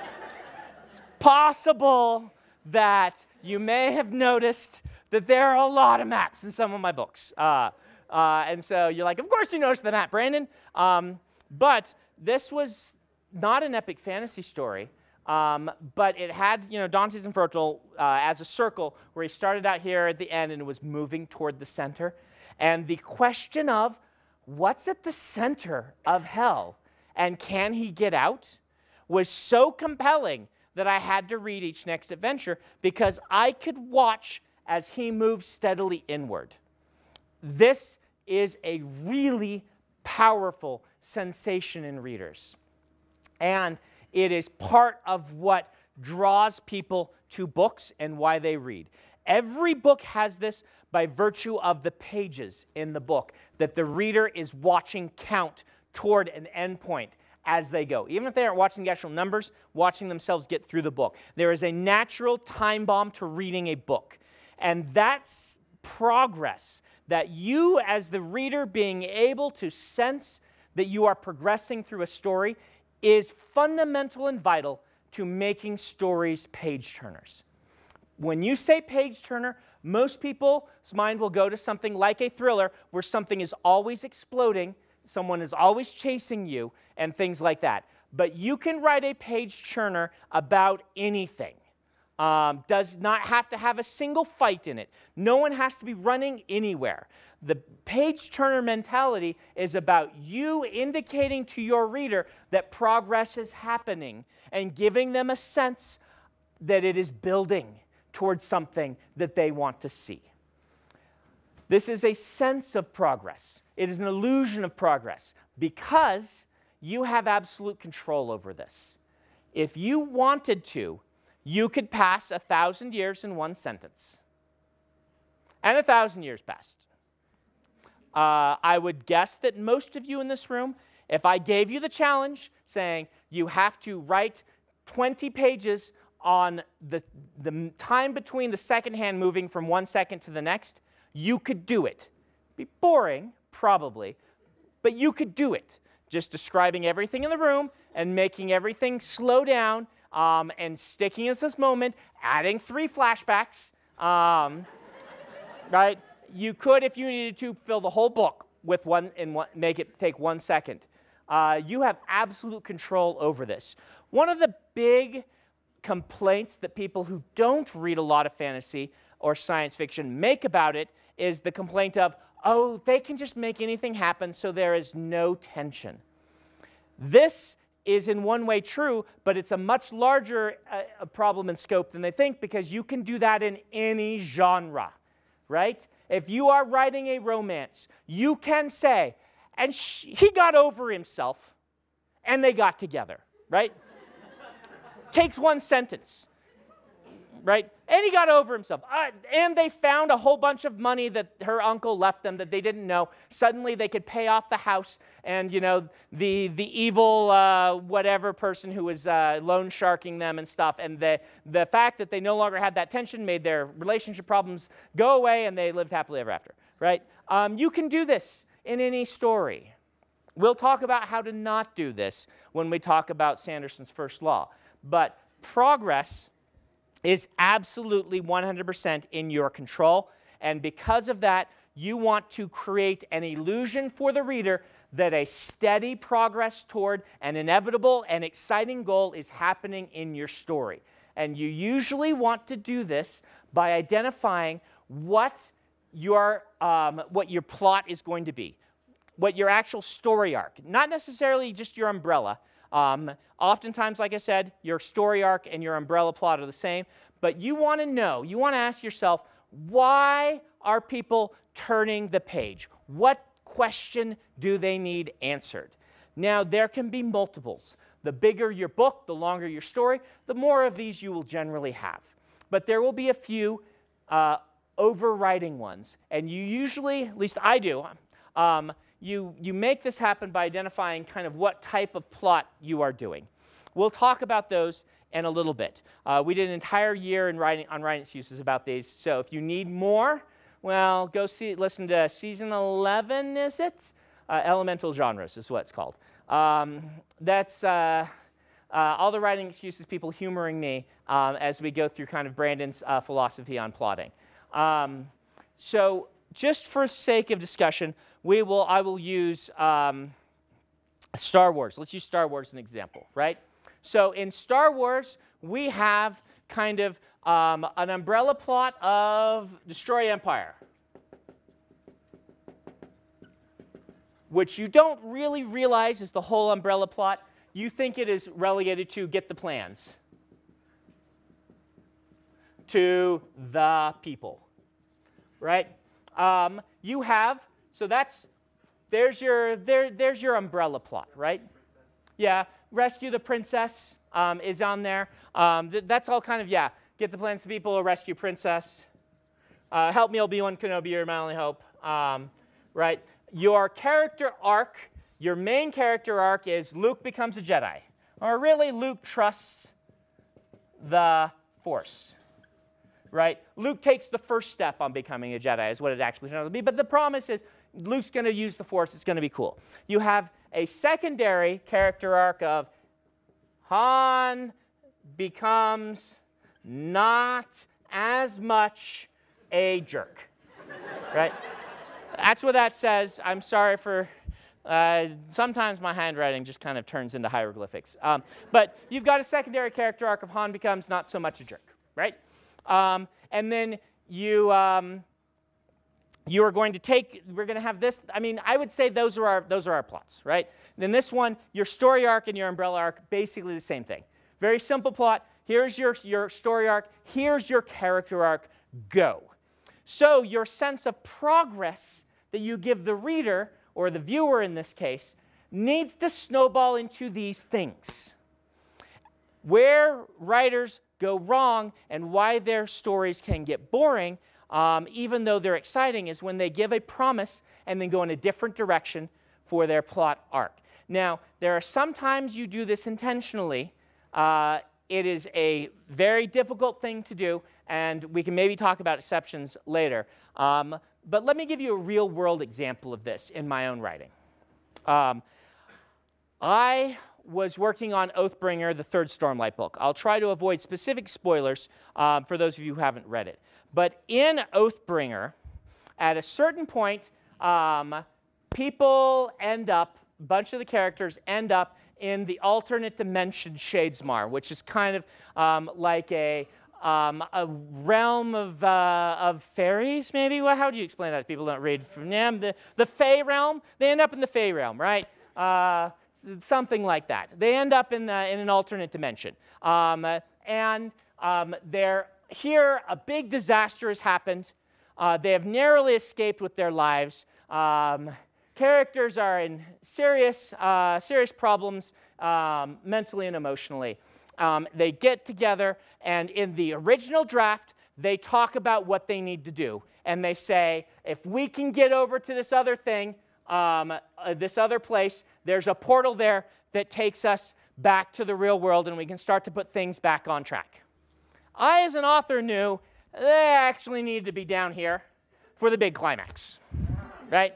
it's possible that you may have noticed that there are a lot of maps in some of my books. Uh, uh, and so you're like, of course you noticed the map, Brandon. Um, but this was not an epic fantasy story. Um, but it had, you know, Dante's Inferno uh, as a circle where he started out here at the end and was moving toward the center. And the question of what's at the center of hell and can he get out was so compelling that I had to read each next adventure because I could watch as he moved steadily inward. This is a really powerful sensation in readers. And it is part of what draws people to books and why they read. Every book has this by virtue of the pages in the book that the reader is watching count toward an endpoint as they go. Even if they aren't watching the actual numbers, watching themselves get through the book. There is a natural time bomb to reading a book. And that's progress that you, as the reader, being able to sense that you are progressing through a story is fundamental and vital to making stories page turners. When you say page turner, most people's mind will go to something like a thriller where something is always exploding, someone is always chasing you, and things like that. But you can write a page turner about anything. Um, does not have to have a single fight in it. No one has to be running anywhere. The page turner mentality is about you indicating to your reader that progress is happening and giving them a sense that it is building towards something that they want to see. This is a sense of progress. It is an illusion of progress because you have absolute control over this. If you wanted to, you could pass a thousand years in one sentence. And a thousand years passed. Uh, I would guess that most of you in this room, if I gave you the challenge saying you have to write 20 pages on the, the time between the second hand moving from one second to the next, you could do it. Be boring, probably, but you could do it. Just describing everything in the room and making everything slow down um, and sticking in this moment, adding three flashbacks, um, right? You could, if you needed to, fill the whole book with one and one, make it take one second. Uh, you have absolute control over this. One of the big complaints that people who don't read a lot of fantasy or science fiction make about it is the complaint of, oh, they can just make anything happen, so there is no tension. This is in one way true, but it's a much larger uh, problem in scope than they think because you can do that in any genre, right? If you are writing a romance, you can say, and he got over himself and they got together, right? Takes one sentence right? And he got over himself. Uh, and they found a whole bunch of money that her uncle left them that they didn't know. Suddenly they could pay off the house, and you know the the evil uh, whatever person who was uh, loan sharking them and stuff. And the the fact that they no longer had that tension made their relationship problems go away, and they lived happily ever after. Right? Um, you can do this in any story. We'll talk about how to not do this when we talk about Sanderson's first law. But progress is absolutely 100% in your control. And because of that, you want to create an illusion for the reader that a steady progress toward an inevitable and exciting goal is happening in your story. And you usually want to do this by identifying what your, um, what your plot is going to be, what your actual story arc, not necessarily just your umbrella, um, oftentimes, like I said, your story arc and your umbrella plot are the same, but you want to know, you want to ask yourself, why are people turning the page? What question do they need answered? Now, there can be multiples. The bigger your book, the longer your story, the more of these you will generally have. But there will be a few uh, overriding ones. And you usually, at least I do, um, you, you make this happen by identifying kind of what type of plot you are doing. We'll talk about those in a little bit. Uh, we did an entire year in writing, on writing excuses about these, so if you need more, well, go see, listen to season 11, is it? Uh, Elemental Genres is what it's called. Um, that's uh, uh, all the writing excuses, people humoring me um, as we go through kind of Brandon's uh, philosophy on plotting. Um, so just for sake of discussion, we will, I will use um, Star Wars. Let's use Star Wars as an example, right? So in Star Wars, we have kind of um, an umbrella plot of destroy empire, which you don't really realize is the whole umbrella plot. You think it is relegated to get the plans, to the people, right? Um, you have, so that's, there's your, there, there's your umbrella plot, right? Yeah, rescue the princess um, is on there. Um, th- that's all kind of, yeah, get the plans to people, rescue princess. Uh, help me, Obi-Wan Kenobi, you're my only hope. Um, right? Your character arc, your main character arc is Luke becomes a Jedi. Or really, Luke trusts the Force. Right? Luke takes the first step on becoming a Jedi, is what it actually turns out to be. But the promise is Luke's going to use the Force. It's going to be cool. You have a secondary character arc of Han becomes not as much a jerk. right? That's what that says. I'm sorry for. Uh, sometimes my handwriting just kind of turns into hieroglyphics. Um, but you've got a secondary character arc of Han becomes not so much a jerk, right? Um, and then you. Um, you are going to take we're going to have this i mean i would say those are our those are our plots right? Then this one your story arc and your umbrella arc basically the same thing. Very simple plot. Here's your, your story arc. Here's your character arc. Go. So your sense of progress that you give the reader or the viewer in this case needs to snowball into these things. Where writers go wrong and why their stories can get boring um, even though they're exciting, is when they give a promise and then go in a different direction for their plot arc. Now, there are sometimes you do this intentionally. Uh, it is a very difficult thing to do, and we can maybe talk about exceptions later. Um, but let me give you a real world example of this in my own writing. Um, I was working on Oathbringer, the third Stormlight book. I'll try to avoid specific spoilers um, for those of you who haven't read it. But in Oathbringer, at a certain point, um, people end up, a bunch of the characters end up in the alternate dimension Shadesmar, which is kind of um, like a, um, a realm of, uh, of fairies, maybe? Well, how do you explain that if people don't read from them? The, the Fey realm? They end up in the Fey realm, right? Uh, something like that. They end up in, the, in an alternate dimension. Um, and um, they're here, a big disaster has happened. Uh, they have narrowly escaped with their lives. Um, characters are in serious, uh, serious problems um, mentally and emotionally. Um, they get together, and in the original draft, they talk about what they need to do. And they say, if we can get over to this other thing, um, uh, this other place, there's a portal there that takes us back to the real world, and we can start to put things back on track. I, as an author, knew they actually needed to be down here for the big climax, right?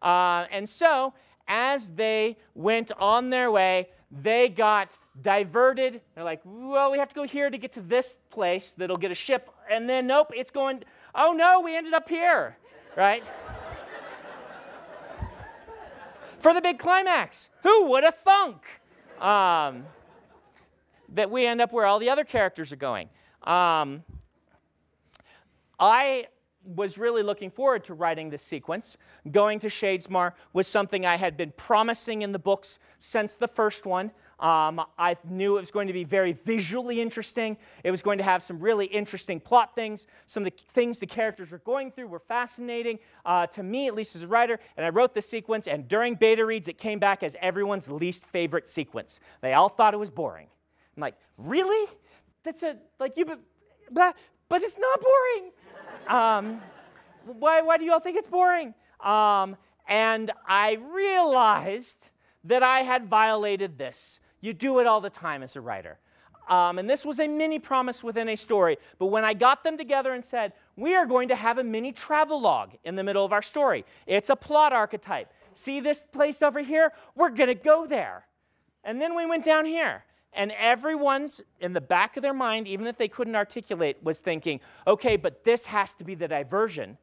Uh, and so, as they went on their way, they got diverted. They're like, well, we have to go here to get to this place that'll get a ship. And then, nope, it's going, oh no, we ended up here, right? For the big climax. Who would have thunk? Um, that we end up where all the other characters are going. Um, I was really looking forward to writing this sequence. Going to Shadesmar was something I had been promising in the books since the first one. Um, I knew it was going to be very visually interesting. It was going to have some really interesting plot things. Some of the things the characters were going through were fascinating uh, to me, at least as a writer. And I wrote the sequence, and during beta reads, it came back as everyone's least favorite sequence. They all thought it was boring. I'm like, really? that's a like you but but it's not boring um, why, why do you all think it's boring um, And I realized that I had violated this. You do it all the time as a writer. Um, and this was a mini promise within a story. But when I got them together and said, we are going to have a mini travel log in the middle of our story, it's a plot archetype. See this place over here? We're going to go there. And then we went down here. And everyone's in the back of their mind, even if they couldn't articulate, was thinking, okay, but this has to be the diversion.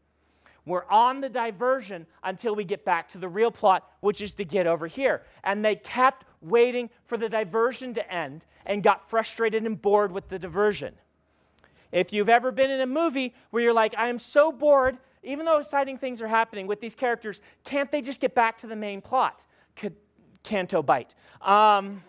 We're on the diversion until we get back to the real plot, which is to get over here. And they kept waiting for the diversion to end and got frustrated and bored with the diversion. If you've ever been in a movie where you're like, I am so bored, even though exciting things are happening with these characters, can't they just get back to the main plot? Canto Bight. Um,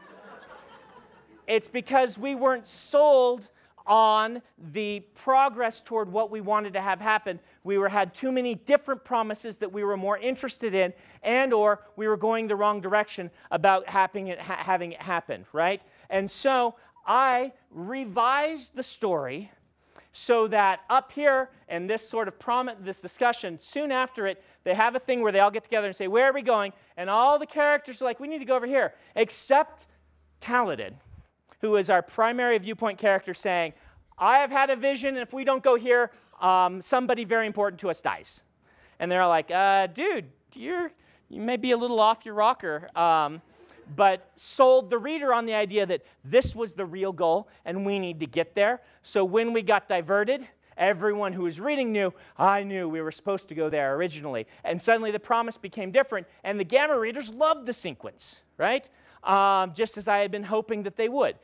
it's because we weren't sold on the progress toward what we wanted to have happen we were had too many different promises that we were more interested in and or we were going the wrong direction about having it, ha- having it happen right? And so i revised the story so that up here in this sort of prom- this discussion soon after it they have a thing where they all get together and say where are we going? And all the characters are like we need to go over here except Kaladin who is our primary viewpoint character, saying, I have had a vision, and if we don't go here, um, somebody very important to us dies. And they're like, uh, dude, you're, you may be a little off your rocker. Um, but sold the reader on the idea that this was the real goal and we need to get there. So when we got diverted, everyone who was reading knew, I knew we were supposed to go there originally. And suddenly the promise became different, and the Gamma readers loved the sequence, right? Um, just as I had been hoping that they would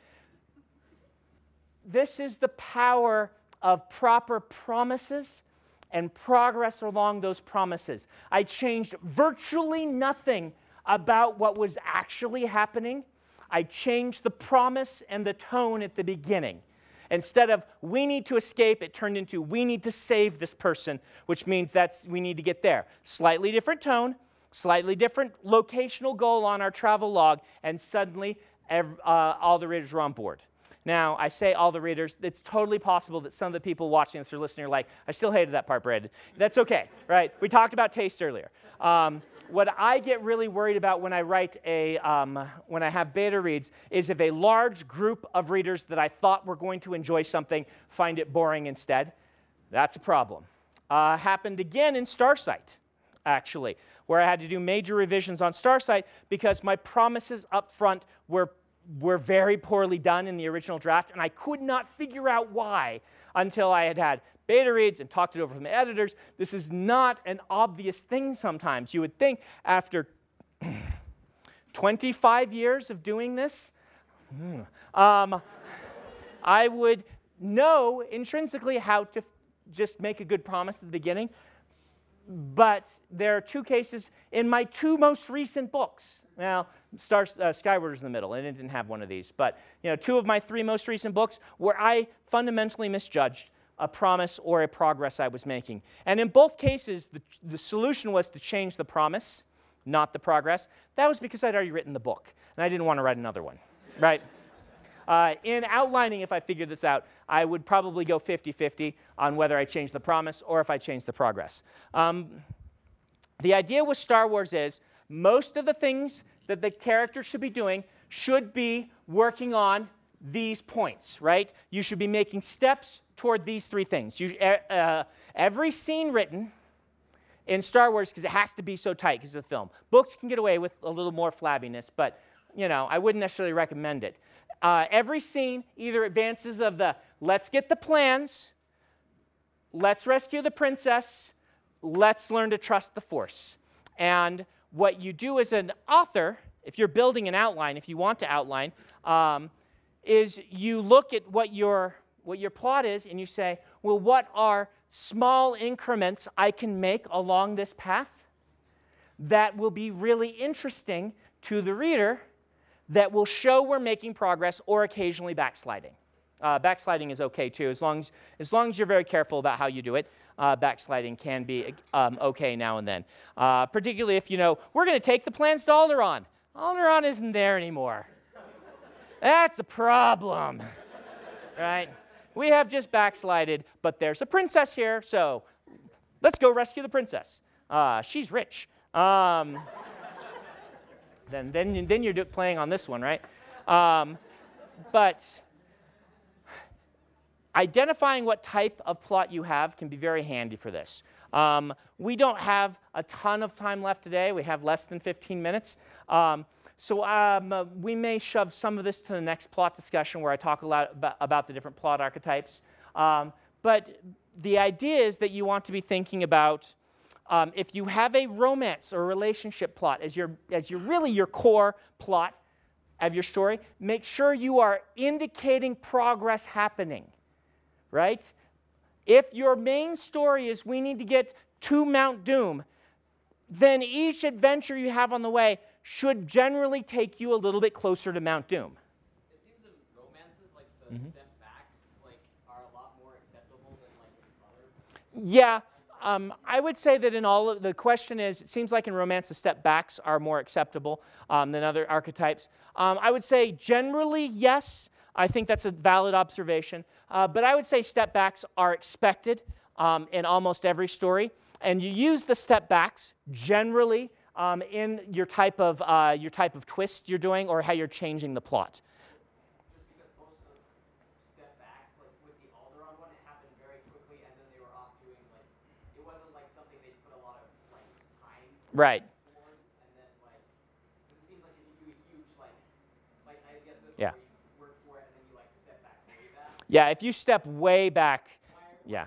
this is the power of proper promises and progress along those promises. I changed virtually nothing about what was actually happening. I changed the promise and the tone at the beginning. Instead of we need to escape, it turned into we need to save this person, which means that's we need to get there. Slightly different tone, slightly different locational goal on our travel log, and suddenly uh, all the readers were on board. Now, I say all the readers, it's totally possible that some of the people watching this or listening are like, I still hated that part, Brandon. That's okay, right? We talked about taste earlier. Um, what I get really worried about when I write a, um, when I have beta reads is if a large group of readers that I thought were going to enjoy something find it boring instead. That's a problem. Uh, happened again in Starsight, actually, where I had to do major revisions on Starsight because my promises up front were were very poorly done in the original draft, and I could not figure out why until I had had beta reads and talked it over from the editors. This is not an obvious thing sometimes. You would think after 25 years of doing this, hmm, um, I would know intrinsically how to just make a good promise at the beginning. But there are two cases in my two most recent books. Now, Star, uh, Skyward in the middle, and it didn't have one of these. But you know, two of my three most recent books where I fundamentally misjudged a promise or a progress I was making. And in both cases, the, the solution was to change the promise, not the progress. That was because I'd already written the book, and I didn't want to write another one, right? Uh, in outlining, if I figured this out, I would probably go 50 50 on whether I change the promise or if I change the progress. Um, the idea with Star Wars is most of the things that the character should be doing should be working on these points, right? You should be making steps toward these three things. You, uh, every scene written in Star Wars, because it has to be so tight because of the film. Books can get away with a little more flabbiness, but you know, I wouldn't necessarily recommend it. Uh, every scene either advances of the let's get the plans, let's rescue the princess, let's learn to trust the Force. And what you do as an author, if you're building an outline, if you want to outline, um, is you look at what your, what your plot is and you say, well, what are small increments I can make along this path that will be really interesting to the reader that will show we're making progress or occasionally backsliding. Uh, backsliding is okay too, as long as, as long as you're very careful about how you do it uh, backsliding can be um, okay now and then. Uh, particularly if you know, we're going to take the plans to Alderaan. Alderaan isn't there anymore. That's a problem, right? We have just backslided, but there's a princess here, so let's go rescue the princess. Uh, she's rich. Um, then, then, then you're playing on this one, right? Um, but identifying what type of plot you have can be very handy for this. Um, we don't have a ton of time left today. We have less than 15 minutes. Um, so um, uh, we may shove some of this to the next plot discussion where I talk a lot about, about the different plot archetypes. Um, but the idea is that you want to be thinking about um, if you have a romance or relationship plot as your, as your really your core plot of your story, make sure you are indicating progress happening, right? If your main story is we need to get to Mount Doom, then each adventure you have on the way should generally take you a little bit closer to Mount Doom. It seems in romances, like the Mm-hmm. step backs, like are a lot more acceptable than like other. Yeah, um, I would say that in all of the question is, it seems like in romance the step backs are more acceptable um, than other archetypes. Um, I would say generally yes. I think that's a valid observation. Uh, but I would say step backs are expected um, in almost every story, and you use the step backs generally um, in your type of uh, your type of twist you're doing or how you're changing the plot. Just Yeah, if you step way back, yeah.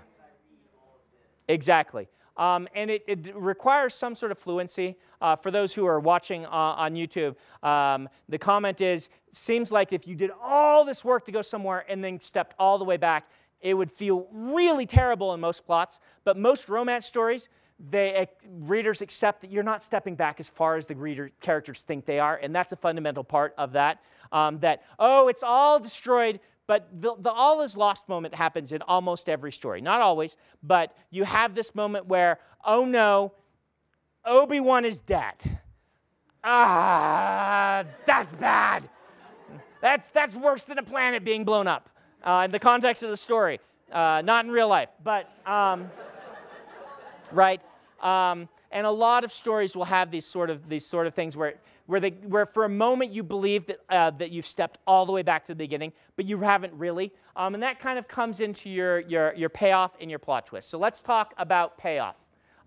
Exactly. Um, and it, it requires some sort of fluency. Uh, for those who are watching uh, on YouTube, um, the comment is seems like if you did all this work to go somewhere and then stepped all the way back, it would feel really terrible in most plots. But most romance stories, they, readers accept that you're not stepping back as far as the reader characters think they are, and that's a fundamental part of that. Um, that oh, it's all destroyed, but the, the all is lost moment happens in almost every story. Not always, but you have this moment where, oh no, Obi Wan is dead. Ah, that's bad. That's, that's worse than a planet being blown up uh, in the context of the story, uh, not in real life. But, um, right? Um, and a lot of stories will have these sort of, these sort of things where, where, they, where for a moment you believe that, uh, that you've stepped all the way back to the beginning, but you haven't really. Um, and that kind of comes into your, your, your payoff and your plot twist. So let's talk about payoff.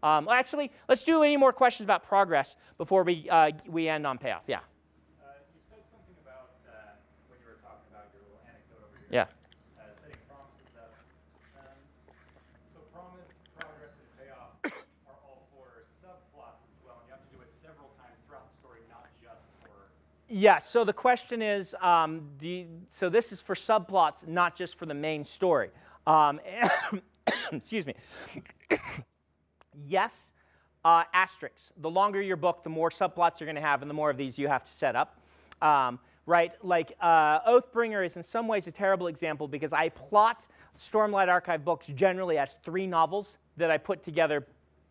Um, well, actually, let's do any more questions about progress before we, uh, we end on payoff. Yeah. Uh, you said something about uh, when you were talking about your little anecdote over here. Yeah. Uh, setting promises up. Um, so promise, progress, and payoff are all for subplots as well, and you have to do it several times throughout the story, not just for. Yes. So the question is, um, you- so this is for subplots, not just for the main story. Um, excuse me. yes, uh, asterisks. The longer your book, the more subplots you're going to have, and the more of these you have to set up. Um, right? Like uh, Oathbringer is in some ways a terrible example because I plot Stormlight Archive books generally as three novels that I put together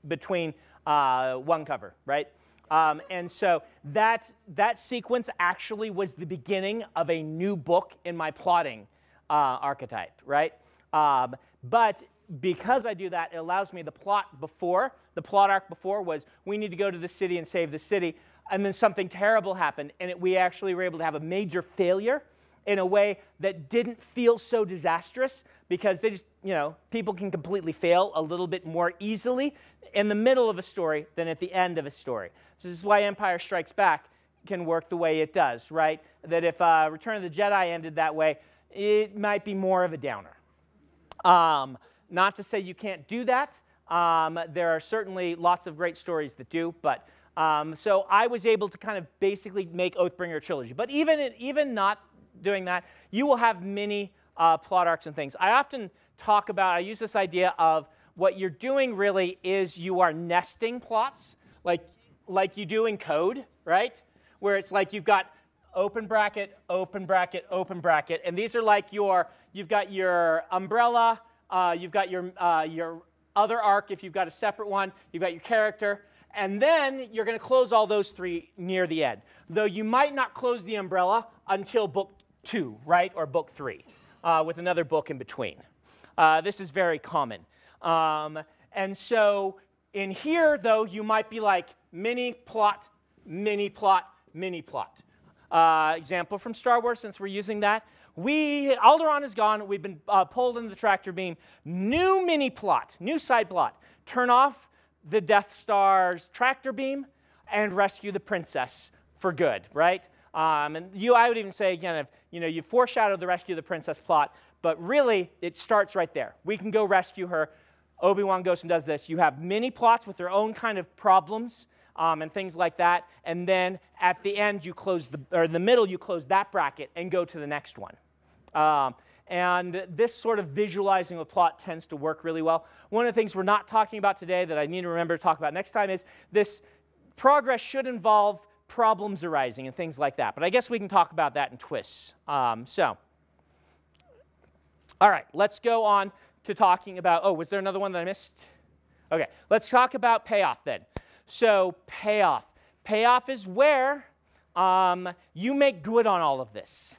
between uh, one cover, right? Um, and so that, that sequence actually was the beginning of a new book in my plotting uh, archetype, right? Um, but because I do that, it allows me the plot before, the plot arc before was we need to go to the city and save the city, and then something terrible happened, and it, we actually were able to have a major failure in a way that didn't feel so disastrous because they just, you know, people can completely fail a little bit more easily in the middle of a story than at the end of a story. So this is why Empire Strikes Back can work the way it does, right? That if uh, Return of the Jedi ended that way, it might be more of a downer. Um, not to say you can't do that. Um, there are certainly lots of great stories that do, but um, so I was able to kind of basically make Oathbringer trilogy. But even even not doing that, you will have many uh, plot arcs and things. I often talk about. I use this idea of what you're doing really is you are nesting plots, like like you do in code, right? Where it's like you've got open bracket, open bracket, open bracket, and these are like your you've got your umbrella, uh, you've got your uh, your other arc if you've got a separate one, you've got your character, and then you're going to close all those three near the end. Though you might not close the umbrella until book two, right, or book three, uh, with another book in between. Uh, this is very common. Um, and so in here, though, you might be like, mini plot, mini plot, mini plot. Uh, example from Star Wars, since we're using that. We, Alderaan is gone. We've been uh, pulled into the tractor beam. New mini plot, new side plot. Turn off the Death Star's tractor beam and rescue the princess for good, right? Um, and you, I would even say again, if you know, you foreshadowed the rescue of the princess plot, but really it starts right there. We can go rescue her. Obi-Wan goes and does this. You have mini plots with their own kind of problems um, and things like that, and then at the end you close the, or in the middle you close that bracket and go to the next one. Um, and this sort of visualizing a plot tends to work really well. One of the things we're not talking about today that I need to remember to talk about next time is this progress should involve problems arising and things like that. But I guess we can talk about that in twists. Um, so, all right, let's go on to talking about. Oh, was there another one that I missed? Okay, let's talk about payoff then. So, payoff. Payoff is where um, you make good on all of this.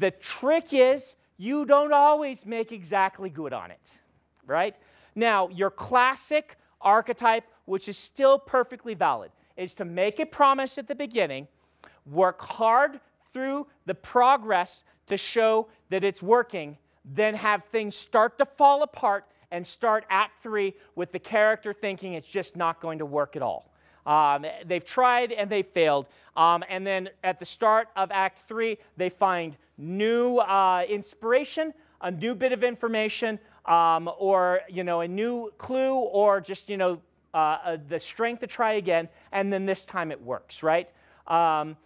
The trick is you don't always make exactly good on it, right? Now, your classic archetype, which is still perfectly valid, is to make a promise at the beginning, work hard through the progress to show that it's working, then have things start to fall apart and start Act Three with the character thinking it's just not going to work at all. Um, they've tried and they failed. Um, and then at the start of Act Three, they find new uh, inspiration, a new bit of information, um, or you know a new clue, or just you know uh, uh, the strength to try again, and then this time it works, right? Um,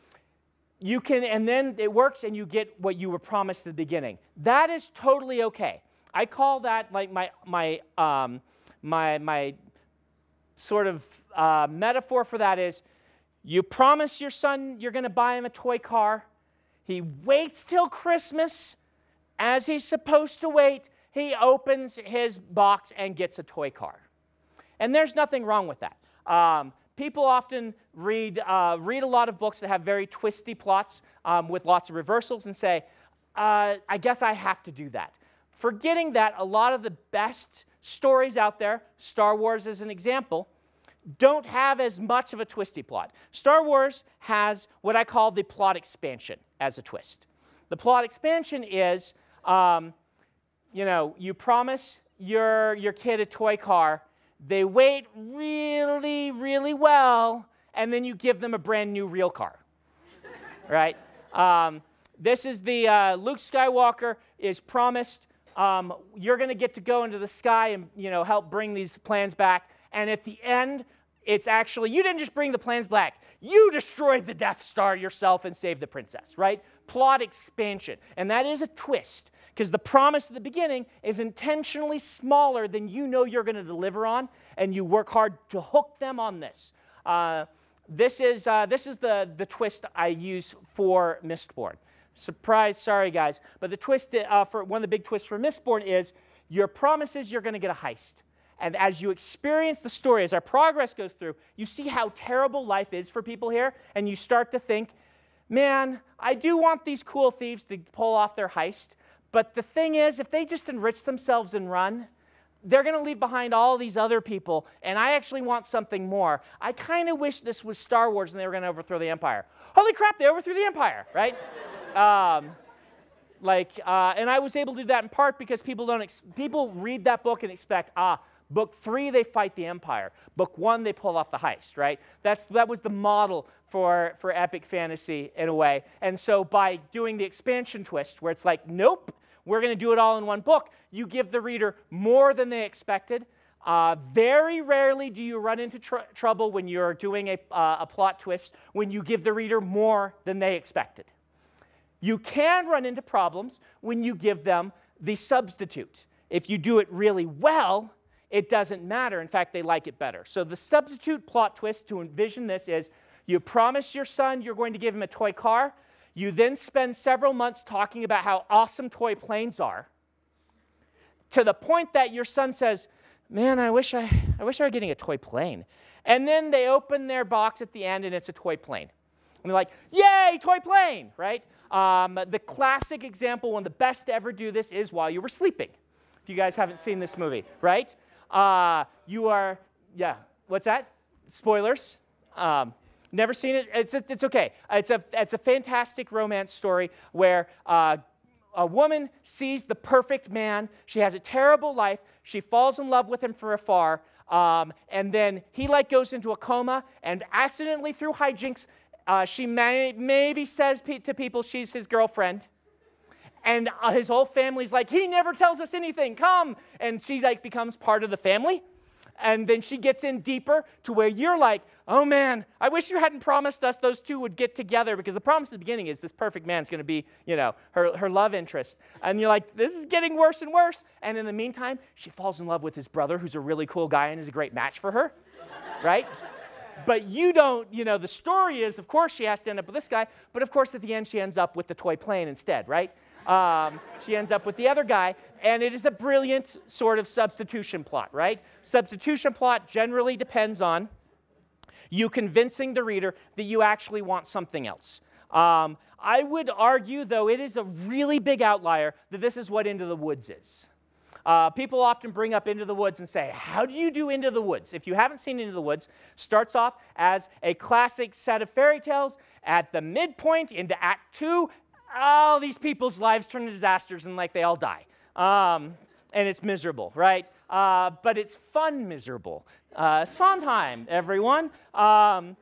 you can, and then it works, and you get what you were promised at the beginning. That is totally okay. I call that like my my um, my my sort of uh, metaphor for that is you promise your son you're going to buy him a toy car. He waits till Christmas as he's supposed to wait. He opens his box and gets a toy car. And there's nothing wrong with that. Um, people often read, uh, read a lot of books that have very twisty plots um, with lots of reversals and say, uh, I guess I have to do that. Forgetting that a lot of the best stories out there, Star Wars as an example, don't have as much of a twisty plot. Star Wars has what I call the plot expansion as a twist. The plot expansion is, um, you know, you promise your, your kid a toy car, they wait really, really well, and then you give them a brand new real car, right? Um, this is the uh, Luke Skywalker is promised um, you're going to get to go into the sky and you know help bring these plans back. And at the end, it's actually you didn't just bring the plans back; you destroyed the Death Star yourself and saved the princess. Right? Plot expansion, and that is a twist because the promise at the beginning is intentionally smaller than you know you're going to deliver on, and you work hard to hook them on this. Uh, this is, uh, this is the, the twist I use for Mistborn. Surprise, sorry guys, but the twist uh, for one of the big twists for Mistborn is your promise is you're going to get a heist. And as you experience the story, as our progress goes through, you see how terrible life is for people here, and you start to think, man, I do want these cool thieves to pull off their heist, but the thing is, if they just enrich themselves and run, they're going to leave behind all these other people, and I actually want something more. I kind of wish this was Star Wars and they were going to overthrow the Empire. Holy crap, they overthrew the Empire, right? um, like, uh, and I was able to do that in part because people don't ex- people read that book and expect, ah, book three they fight the Empire, book one they pull off the heist, right? That's that was the model for for epic fantasy in a way. And so by doing the expansion twist, where it's like, nope, we're going to do it all in one book. You give the reader more than they expected. Uh, very rarely do you run into tr- trouble when you're doing a, uh, a plot twist when you give the reader more than they expected. You can run into problems when you give them the substitute. If you do it really well, it doesn't matter. In fact, they like it better. So, the substitute plot twist to envision this is you promise your son you're going to give him a toy car. You then spend several months talking about how awesome toy planes are to the point that your son says, Man, I wish I, I wish I were getting a toy plane. And then they open their box at the end and it's a toy plane. And they're like, Yay, toy plane, right? Um, the classic example, one of the best to ever do this, is while you were sleeping. If you guys haven't seen this movie, right? Uh, you are, yeah, what's that? Spoilers? Um, never seen it? It's, it's, it's okay. It's a, it's a fantastic romance story where uh, a woman sees the perfect man. She has a terrible life. She falls in love with him from afar. Um, and then he like goes into a coma and accidentally through hijinks, uh, she may, maybe says pe- to people she's his girlfriend and uh, his whole family's like he never tells us anything come and she like becomes part of the family and then she gets in deeper to where you're like oh man i wish you hadn't promised us those two would get together because the promise at the beginning is this perfect man's going to be you know her, her love interest. And you're like this is getting worse and worse. And in the meantime she falls in love with his brother who's a really cool guy and is a great match for her right? But you don't, you know, the story is, of course, she has to end up with this guy, but of course, at the end, she ends up with the toy plane instead, right? Um, she ends up with the other guy, and it is a brilliant sort of substitution plot, right? Substitution plot generally depends on you convincing the reader that you actually want something else. Um, I would argue, though, it is a really big outlier that this is what Into the Woods is. Uh, people often bring up Into the Woods and say, How do you do Into the Woods? If you haven't seen Into the Woods, starts off as a classic set of fairy tales. At the midpoint into Act Two, all these people's lives turn into disasters and like they all die. Um, and it's miserable, right? Uh, but it's fun miserable. Uh, Sondheim, everyone. Um,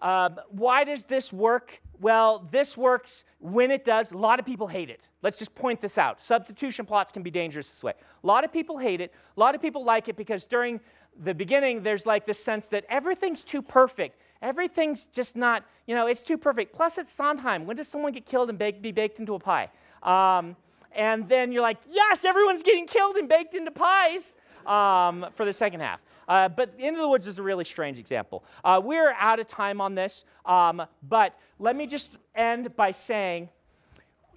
uh, why does this work? Well, this works when it does. A lot of people hate it. Let's just point this out. Substitution plots can be dangerous this way. A lot of people hate it. A lot of people like it because during the beginning, there's like this sense that everything's too perfect. Everything's just not, you know, it's too perfect. Plus, it's Sondheim. When does someone get killed and be baked into a pie? Um, and then you're like, yes, everyone's getting killed and baked into pies um, for the second half. Uh, but Into the Woods is a really strange example. Uh, we're out of time on this, um, but let me just end by saying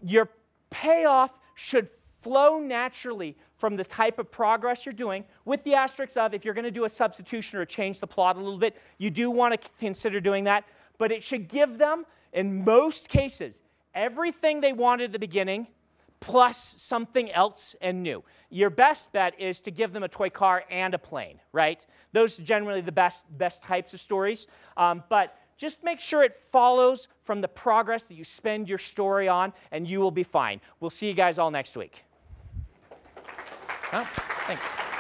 your payoff should flow naturally from the type of progress you're doing, with the asterisk of if you're going to do a substitution or change the plot a little bit, you do want to consider doing that. But it should give them, in most cases, everything they wanted at the beginning plus something else and new. Your best bet is to give them a toy car and a plane, right? Those are generally the best, best types of stories. Um, but just make sure it follows from the progress that you spend your story on, and you will be fine. We'll see you guys all next week. Thanks.